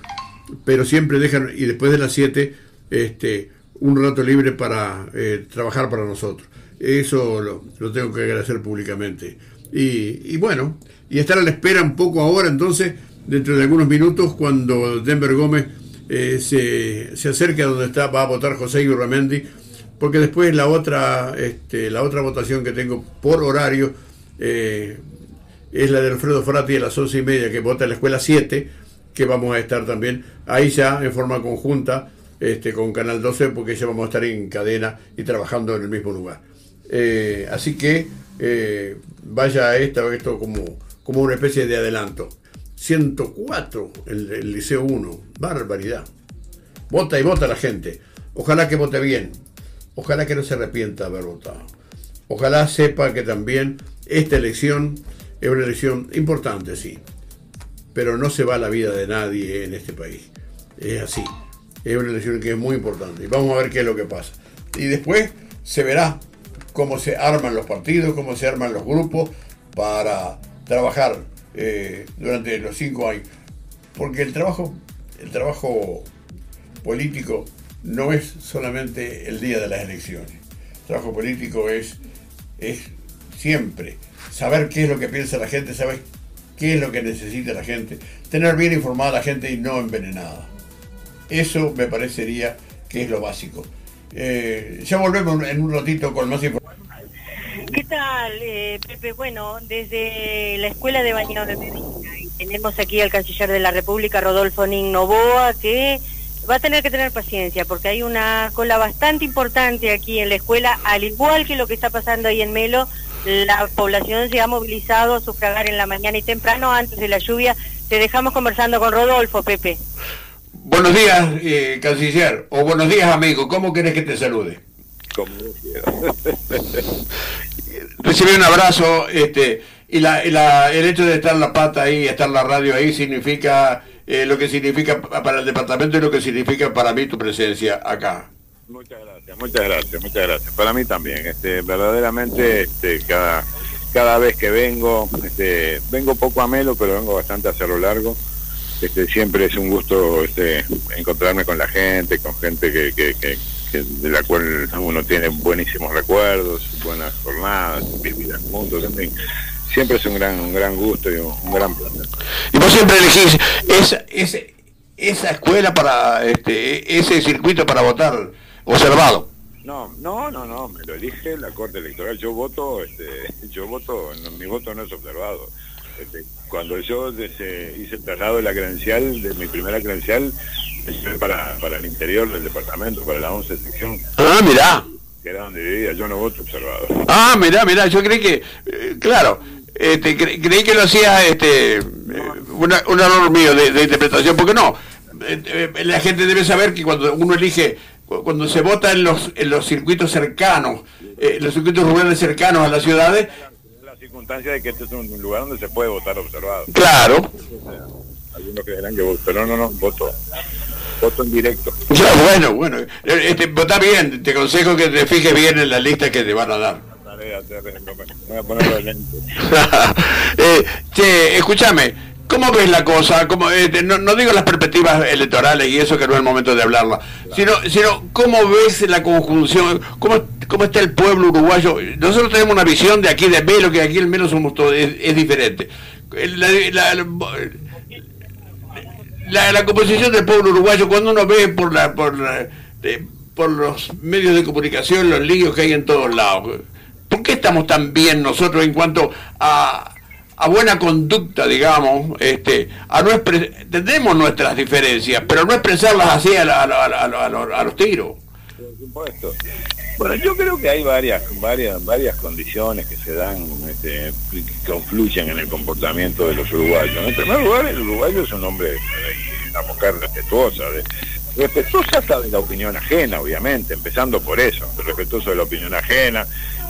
pero siempre dejan, y después de las 7, este, un rato libre para eh, trabajar para nosotros. Eso lo, tengo que agradecer públicamente. Y, bueno, y estar a la espera un poco ahora, entonces, dentro de algunos minutos, cuando Denver Gómez eh, se, se acerque a donde está, va a votar José Iurramendi, porque después la otra, este, la otra votación que tengo por horario eh, es la de Alfredo Frati a las once y media, que vota en la escuela 7, que vamos a estar también ahí ya en forma conjunta este, con Canal 12, porque ya vamos a estar en cadena y trabajando en el mismo lugar. Eh, así que eh, vaya esto, esto como, como una especie de adelanto. 104 el, el Liceo 1, barbaridad. Vota y vota la gente. Ojalá que vote bien. Ojalá que no se arrepienta de haber votado. Ojalá sepa que también esta elección es una elección importante, sí. Pero no se va la vida de nadie en este país. Es así. Es una elección que es muy importante. Y vamos a ver qué es lo que pasa. Y después se verá cómo se arman los partidos, cómo se arman los grupos para trabajar eh, durante los cinco años. Porque el trabajo, el trabajo político no es solamente el día de las elecciones. El trabajo político es, es siempre saber qué es lo que piensa la gente, saber qué es lo que necesita la gente, tener bien informada a la gente y no envenenada. Eso me parecería que es lo básico. Eh, ya volvemos en un ratito con más información. ¿Qué tal, eh, Pepe? Bueno, desde la Escuela de Bañado de Medina tenemos aquí al Canciller de la República, Rodolfo Nin Novoa, que va a tener que tener paciencia porque hay una cola bastante importante aquí en la escuela, al igual que lo que está pasando ahí en Melo, la población se ha movilizado a sufragar en la mañana y temprano antes de la lluvia. Te dejamos conversando con Rodolfo, Pepe. Buenos días, eh, canciller, o buenos días, amigo. ¿Cómo querés que te salude? Como Recibí un abrazo, este, y, la, y la, el hecho de estar la pata ahí, estar la radio ahí, significa eh, lo que significa para el departamento y lo que significa para mí tu presencia acá. Muchas gracias, muchas gracias, muchas gracias. Para mí también, este, verdaderamente, este, cada, cada vez que vengo, este, vengo poco a Melo, pero vengo bastante a Cerro Largo. Este, siempre es un gusto este, encontrarme con la gente, con gente que, que, que, que de la cual uno tiene buenísimos recuerdos, buenas jornadas, vidas juntos, en fin siempre es un gran un gran gusto y un, gran placer. Y vos siempre elegís esa, esa, esa escuela para este ese circuito para votar observado. No, no, no, no, me lo elige la Corte Electoral. Yo voto, este, yo voto, no, mi voto no es observado. Este, cuando yo hice el traslado de la credencial, de mi primera credencial, para, para el interior del departamento, para la 11 sección. Ah, mirá. Que era donde vivía, yo no voto observado. Ah, mirá, mirá, yo creí que, eh, claro, este, cre creí que lo hacía este, una, un error mío de, de interpretación, porque no, eh, eh, la gente debe saber que cuando uno elige cuando se vota en los, en los circuitos cercanos, eh, los circuitos rurales cercanos a las ciudades. Circunstancia de que este es un lugar donde se puede votar observado. Claro. Algunos creerán que voto, pero no, no, voto. Voto en directo. Ya, bueno, bueno. Este, vota bien, te aconsejo que te fijes bien en la lista que te van a dar. Voy a ponerlo lente. eh, che, escúchame, ¿Cómo ves la cosa? ¿Cómo, eh, no, no, digo las perspectivas electorales y eso que no es el momento de hablarla, sino, sino cómo ves la conjunción, cómo, cómo está el pueblo uruguayo. Nosotros tenemos una visión de aquí de Melo, que aquí el Melo somos todos, es, diferente. La, la, la, la, composición del pueblo uruguayo, cuando uno ve por, la, por, la, los medios de comunicación los líos que hay en todos lados, ¿por qué estamos tan bien nosotros en cuanto a a buena conducta, digamos, este, a no tenemos nuestras diferencias, pero no expresarlas así a, la, a, a, a, los tiros. Por supuesto. Bueno, yo creo que hay varias, varias, varias condiciones que se dan, este, que confluyen en el comportamiento de los uruguayos. En primer lugar, el uruguayo es un hombre, eh, una mujer respetuosa, respetuosa hasta de la opinión ajena, obviamente, empezando por eso, respetuoso de la opinión ajena.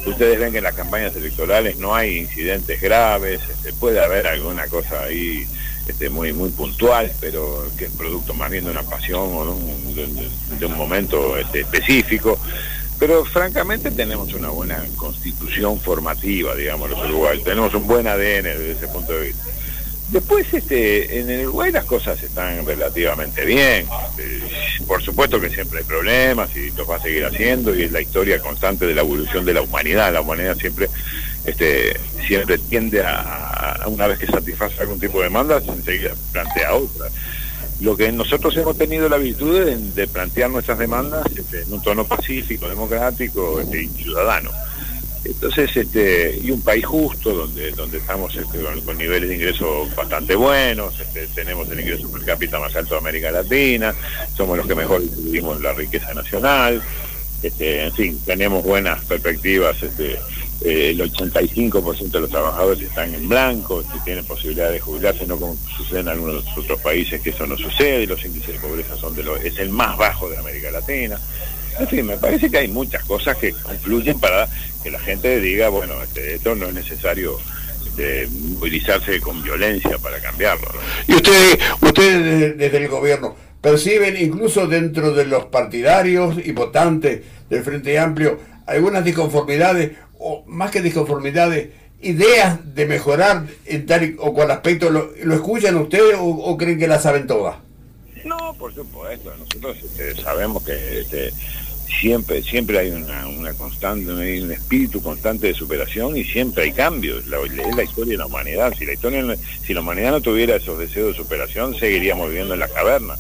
Ustedes ven que en las campañas electorales no hay incidentes graves, este, puede haber alguna cosa ahí este, muy muy puntual, pero que es producto más bien de una pasión o de un, de un momento este, específico. Pero francamente tenemos una buena constitución formativa, digamos, los uruguayos. Tenemos un buen ADN desde ese punto de vista. Después, este, en el Uruguay las cosas están relativamente bien. Este, por supuesto que siempre hay problemas y los va a seguir haciendo y es la historia constante de la evolución de la humanidad. La humanidad siempre, este, siempre tiende a, una vez que satisface algún tipo de demanda, enseguida plantea otra. Lo que nosotros hemos tenido la virtud de, plantear nuestras demandas este, en un tono pacífico, democrático este, y ciudadano. Entonces, este, y un país justo donde donde estamos este, con, niveles de ingreso bastante buenos, este, tenemos el ingreso per cápita más alto de América Latina, somos los que mejor distribuimos la riqueza nacional, este, en fin, tenemos buenas perspectivas, este, eh, el 85% de los trabajadores están en blanco, que tienen posibilidad de jubilarse, no como sucede en algunos otros países que eso no sucede, los índices de pobreza son de los, es el más bajo de América Latina. En fin, me parece que hay muchas cosas que confluyen para que la gente diga, bueno, este, esto no es necesario este, movilizarse con violencia para cambiarlo. Y ustedes, desde, desde el gobierno perciben incluso dentro de los partidarios y votantes del Frente Amplio algunas disconformidades o más que disconformidades, ideas de mejorar en tal o cual aspecto. ¿Lo, lo escuchan ustedes o, creen que las saben todas? No, por supuesto, nosotros este, sabemos que este, siempre siempre hay una, una constante, hay un espíritu constante de superación y siempre hay cambios. La- es la historia de la humanidad. Si la historia, si la humanidad no tuviera esos deseos de superación, seguiríamos viviendo en la caverna.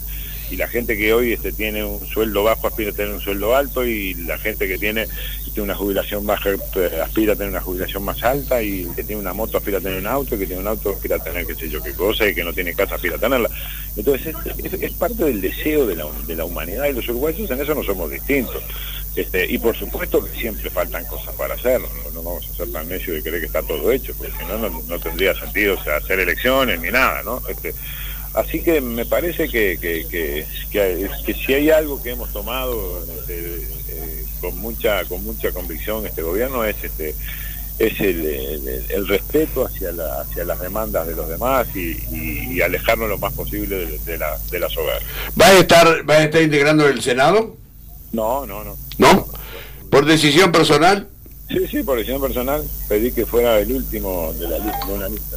Y la gente que hoy este, tiene un sueldo bajo aspira a tener un sueldo alto y la gente que tiene, tiene una jubilación baja eh, aspira a tener una jubilación más alta y el que tiene una moto aspira a tener un auto, el que tiene un auto aspira a tener qué sé yo qué cosa y que no tiene casa aspira a tenerla. Entonces es, es- parte del deseo de la, de la humanidad y los uruguayos en eso no somos distintos. Este, y por supuesto que siempre faltan cosas para hacer, no, vamos a ser tan necios de creer que está todo hecho, porque si no, no, tendría sentido hacer elecciones ni nada, ¿no? Este, así que me parece que, que, que, que, si hay algo que hemos tomado este, eh, con mucha con mucha convicción este gobierno es este es el, el- el respeto hacia la, hacia las demandas de los demás y, y- y alejarnos lo más posible de, de la, de la soberbia. ¿Vas a estar, vas a estar integrando el Senado? No, no, no. ¿No? ¿Por decisión personal? Sí, sí, por decisión personal, pedí que fuera el último de la lista, de una lista.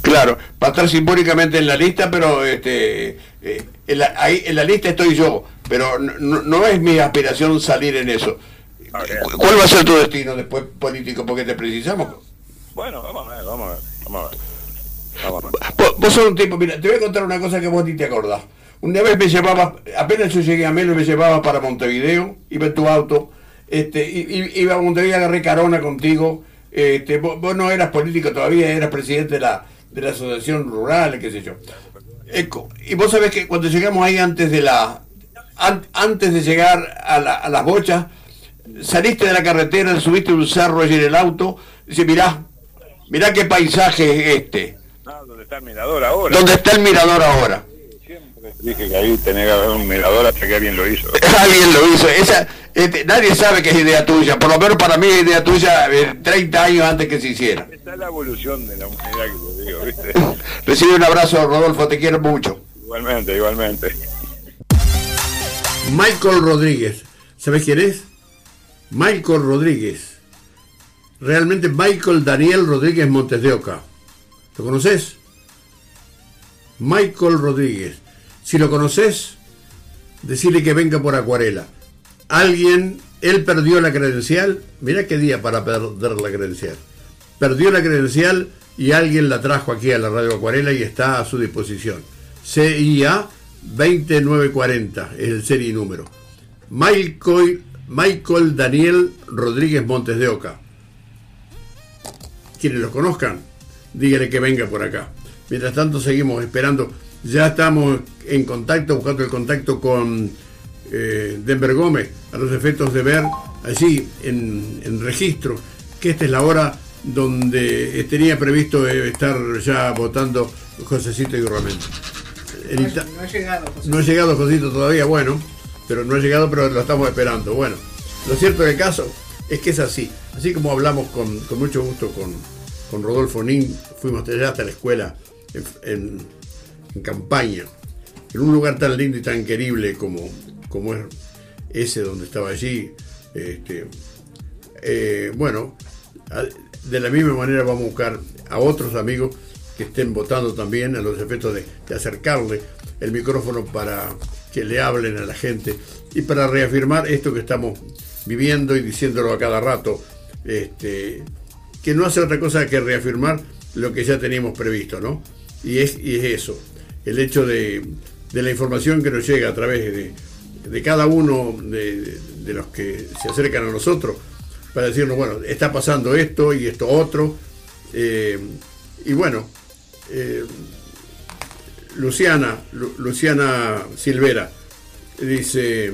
Claro, va a estar simbólicamente en la lista, pero este, eh, en, la, ahí, en la lista estoy yo, pero no, no- es mi aspiración salir en eso. ¿Cu- ¿Cuál va a ser tu destino después político? Porque te precisamos. Bueno, vamos a ver, vamos a ver, vamos a ver. Vamos a ver. Vos, vos sos un tipo, mira, te voy a contar una cosa que vos ni te acordás. Una vez me llevaba, apenas yo llegué a Melo, me llevaba para Montevideo, iba en tu auto, este, iba a Montevideo, agarré carona contigo, este, vos, vos no eras político todavía, eras presidente de la, de la asociación rural, qué sé yo. Eco, y vos sabés que cuando llegamos ahí antes de la, an- antes de llegar a, la- a las bochas, saliste de la carretera, subiste un cerro allí en el auto, y dice, mirá, mirá qué paisaje es este. Ah, ¿dónde está el mirador ahora? ¿Dónde está el mirador ahora? Dije que ahí tenía que haber un mirador hasta que alguien lo hizo. Alguien lo hizo. Esa, este, nadie sabe que es idea tuya. Por lo menos para mí es idea tuya eh, 30 años antes que se hiciera. Está la evolución de la humanidad que te digo, ¿viste? Recibe un abrazo, Rodolfo. Te quiero mucho. igualmente, igualmente. Michael Rodríguez. ¿Sabes quién es? Michael Rodríguez. Realmente Michael Daniel Rodríguez Montes de Oca. ¿Lo conoces? Michael Rodríguez. Si lo conoces, decirle que venga por acuarela. Alguien, él perdió la credencial. Mira qué día para perder la credencial. Perdió la credencial y alguien la trajo aquí a la radio Acuarela y está a su disposición. CIA 2940 es el serie número. Michael, Michael Daniel Rodríguez Montes de Oca. Quienes lo conozcan, díganle que venga por acá. Mientras tanto seguimos esperando. Ya estamos en contacto, buscando el contacto con eh, Denver Gómez, a los efectos de ver allí en, en registro que esta es la hora donde tenía previsto eh, estar ya votando Josecito y. En Ita- No ha llegado, José. no ha llegado Josito todavía, bueno, pero no ha llegado, pero lo estamos esperando. Bueno, lo cierto del caso es que es así. Así como hablamos con, con mucho gusto con, con Rodolfo Nin, fuimos allá hasta la escuela en, en- en campaña, en un lugar tan lindo y tan querible como, como es ese donde estaba allí. Este, eh, bueno, de la misma manera vamos a buscar a otros amigos que estén votando también a los efectos de, acercarle el micrófono para que le hablen a la gente y para reafirmar esto que estamos viviendo y diciéndolo a cada rato, este, que no hace otra cosa que reafirmar lo que ya teníamos previsto, ¿no? Y es, y es eso, el hecho de la información que nos llega a través de, de cada uno de, de- los que se acercan a nosotros para decirnos, bueno, está pasando esto y esto otro. eh, y bueno, eh, Luciana, Lu- Luciana Silvera dice,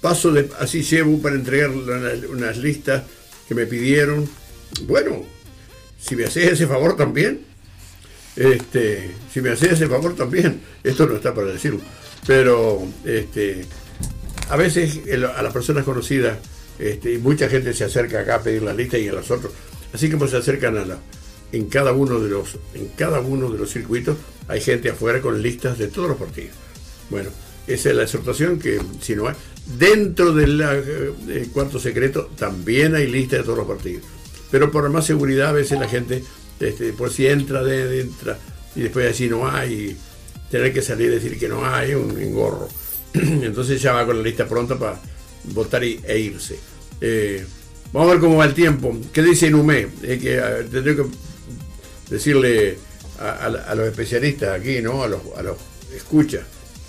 paso de, así llevo para entregar unas, unas listas que me pidieron. Bueno, si me haces ese favor también, este, si me haces ese favor también, esto no está para decirlo, pero este, a veces a las personas conocidas, este, mucha gente se acerca acá a pedir las listas y a los otros, así como se acercan a la, en cada uno de los, en cada uno de los circuitos, hay gente afuera con listas de todos los partidos. Bueno, esa es la exhortación que si no hay, dentro del eh, del cuarto secreto también hay listas de todos los partidos. Pero por más seguridad a veces la gente, este, por si entra, de, de- entra, y después así no hay, tener que salir a decir que no hay, un engorro. Entonces ya va con la lista pronta para votar y- e irse. Eh, vamos a ver cómo va el tiempo. ¿Qué dice Inumé? Eh, que tendré que decirle a los especialistas aquí, ¿no? A los, a los escuchas,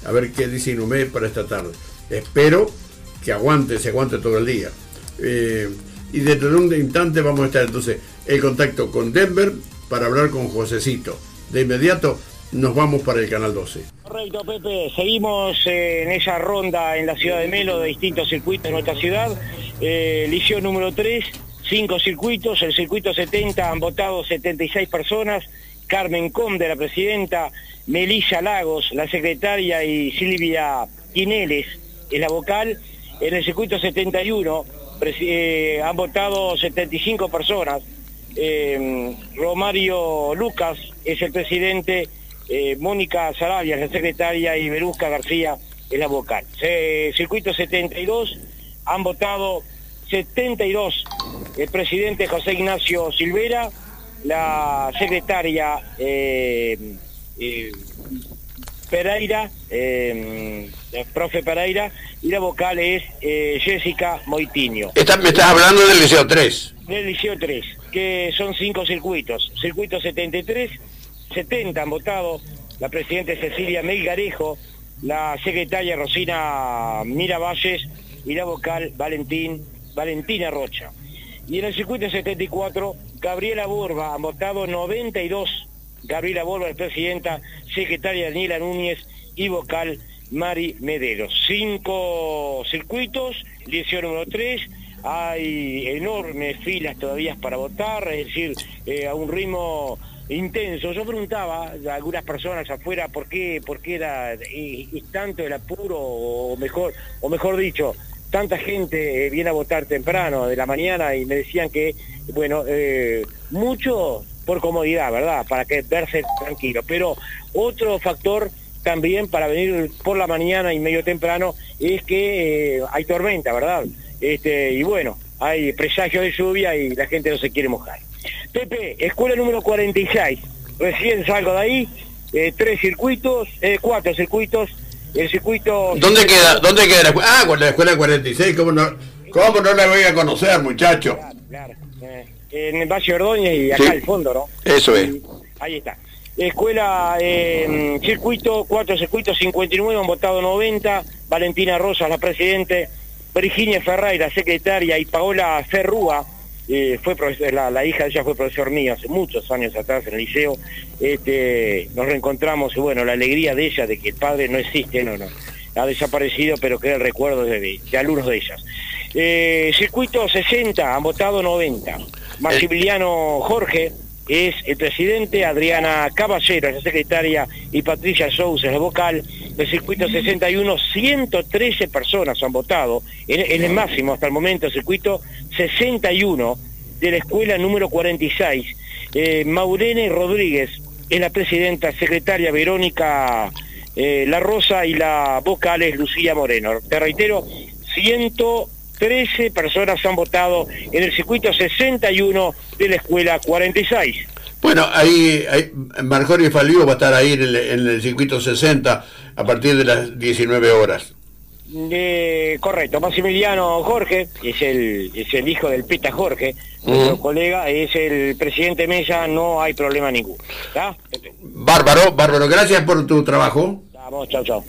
a ver qué dice Inumé para esta tarde. Espero que aguante, se aguante todo el día. Eh, y dentro de un instante vamos a estar entonces en contacto con Denver para hablar con Josecito. De inmediato nos vamos para el canal 12. Correcto, Pepe. Seguimos eh, en esa ronda en la ciudad de Melo de distintos circuitos de nuestra ciudad. Eh, número 3, cinco circuitos. El circuito 70 han votado 76 personas. Carmen Conde, la presidenta, Melissa Lagos, la secretaria, y Silvia Quineles, es la vocal. En el circuito 71 presi- eh, han votado 75 personas. Eh, Romario Lucas es el presidente, eh, Mónica Sarabia es la secretaria y Berusca García es la vocal. Se- circuito 72 han votado 72 el presidente José Ignacio Silvera, la secretaria eh, eh, Pereira, eh, el profe Pereira, y la vocal es eh, Jessica Moitiño. Está- me estás hablando del Liceo 3. Del Liceo 3, que son cinco circuitos. Circuito 73, 70 han votado, la presidenta Cecilia Melgarejo, la secretaria Rosina Miravalles y la vocal Valentín, Valentina Rocha. Y en el circuito 74, Gabriela Borba han votado 92. Gabriela Borba es presidenta, secretaria Daniela Núñez y vocal Mari Mederos. Cinco circuitos, liceo número 3, hay enormes filas todavía para votar, es decir, eh, a un ritmo intenso. Yo preguntaba a algunas personas afuera por qué, por qué era eh, es tanto el apuro, o mejor, o mejor dicho, tanta gente eh, viene a votar temprano de la mañana y me decían que, bueno, eh, mucho por comodidad, ¿verdad? Para que verse tranquilo. Pero otro factor también para venir por la mañana y medio temprano es que eh, hay tormenta, ¿verdad? Este, y bueno, hay presagio de lluvia y la gente no se quiere mojar. Pepe, escuela número 46, recién salgo de ahí, eh, tres circuitos, eh, cuatro circuitos, el circuito... ¿Dónde queda? ¿Dónde queda la escuela? Ah, con la escuela 46, ¿cómo no, cómo no la voy a conocer, muchacho? Claro, eh, en el Valle Ordóñez y acá Sí. al fondo, ¿no? Eso es. Ahí está. Escuela, eh, circuito, cuatro circuitos, 59, han votado 90. Valentina Rosas, la presidente. Virginia Ferreira, secretaria. Y Paola Ferrúa, eh, fue la hija de ella fue profesor mío hace muchos años atrás en el liceo. Este, nos reencontramos y bueno, la alegría de ella de que el padre no existe, no, no. ha desaparecido, pero queda el recuerdo de, de algunos de ellas. Eh, circuito 60, han votado 90. Maximiliano Jorge es el presidente, Adriana Caballero, la secretaria, y Patricia Sousa, la vocal. Del circuito 61, 113 personas han votado, en, el máximo hasta el momento, circuito 61 de la escuela número 46. Eh, Maurene Rodríguez es la presidenta, secretaria Verónica eh, La Rosa y la vocal es Lucía Moreno. Te reitero, 113 personas han votado en el circuito 61 de la escuela 46. Bueno, ahí, ahí Marjorie Faliu va a estar ahí en el, en el circuito 60 a partir de las 19 horas. Eh, correcto, Maximiliano Jorge, es el, es el hijo del Peta Jorge, nuestro colega, es el presidente Mesa, no hay problema ninguno. ¿Está? Bárbaro, bárbaro, gracias por tu trabajo. Vamos, chao, chao.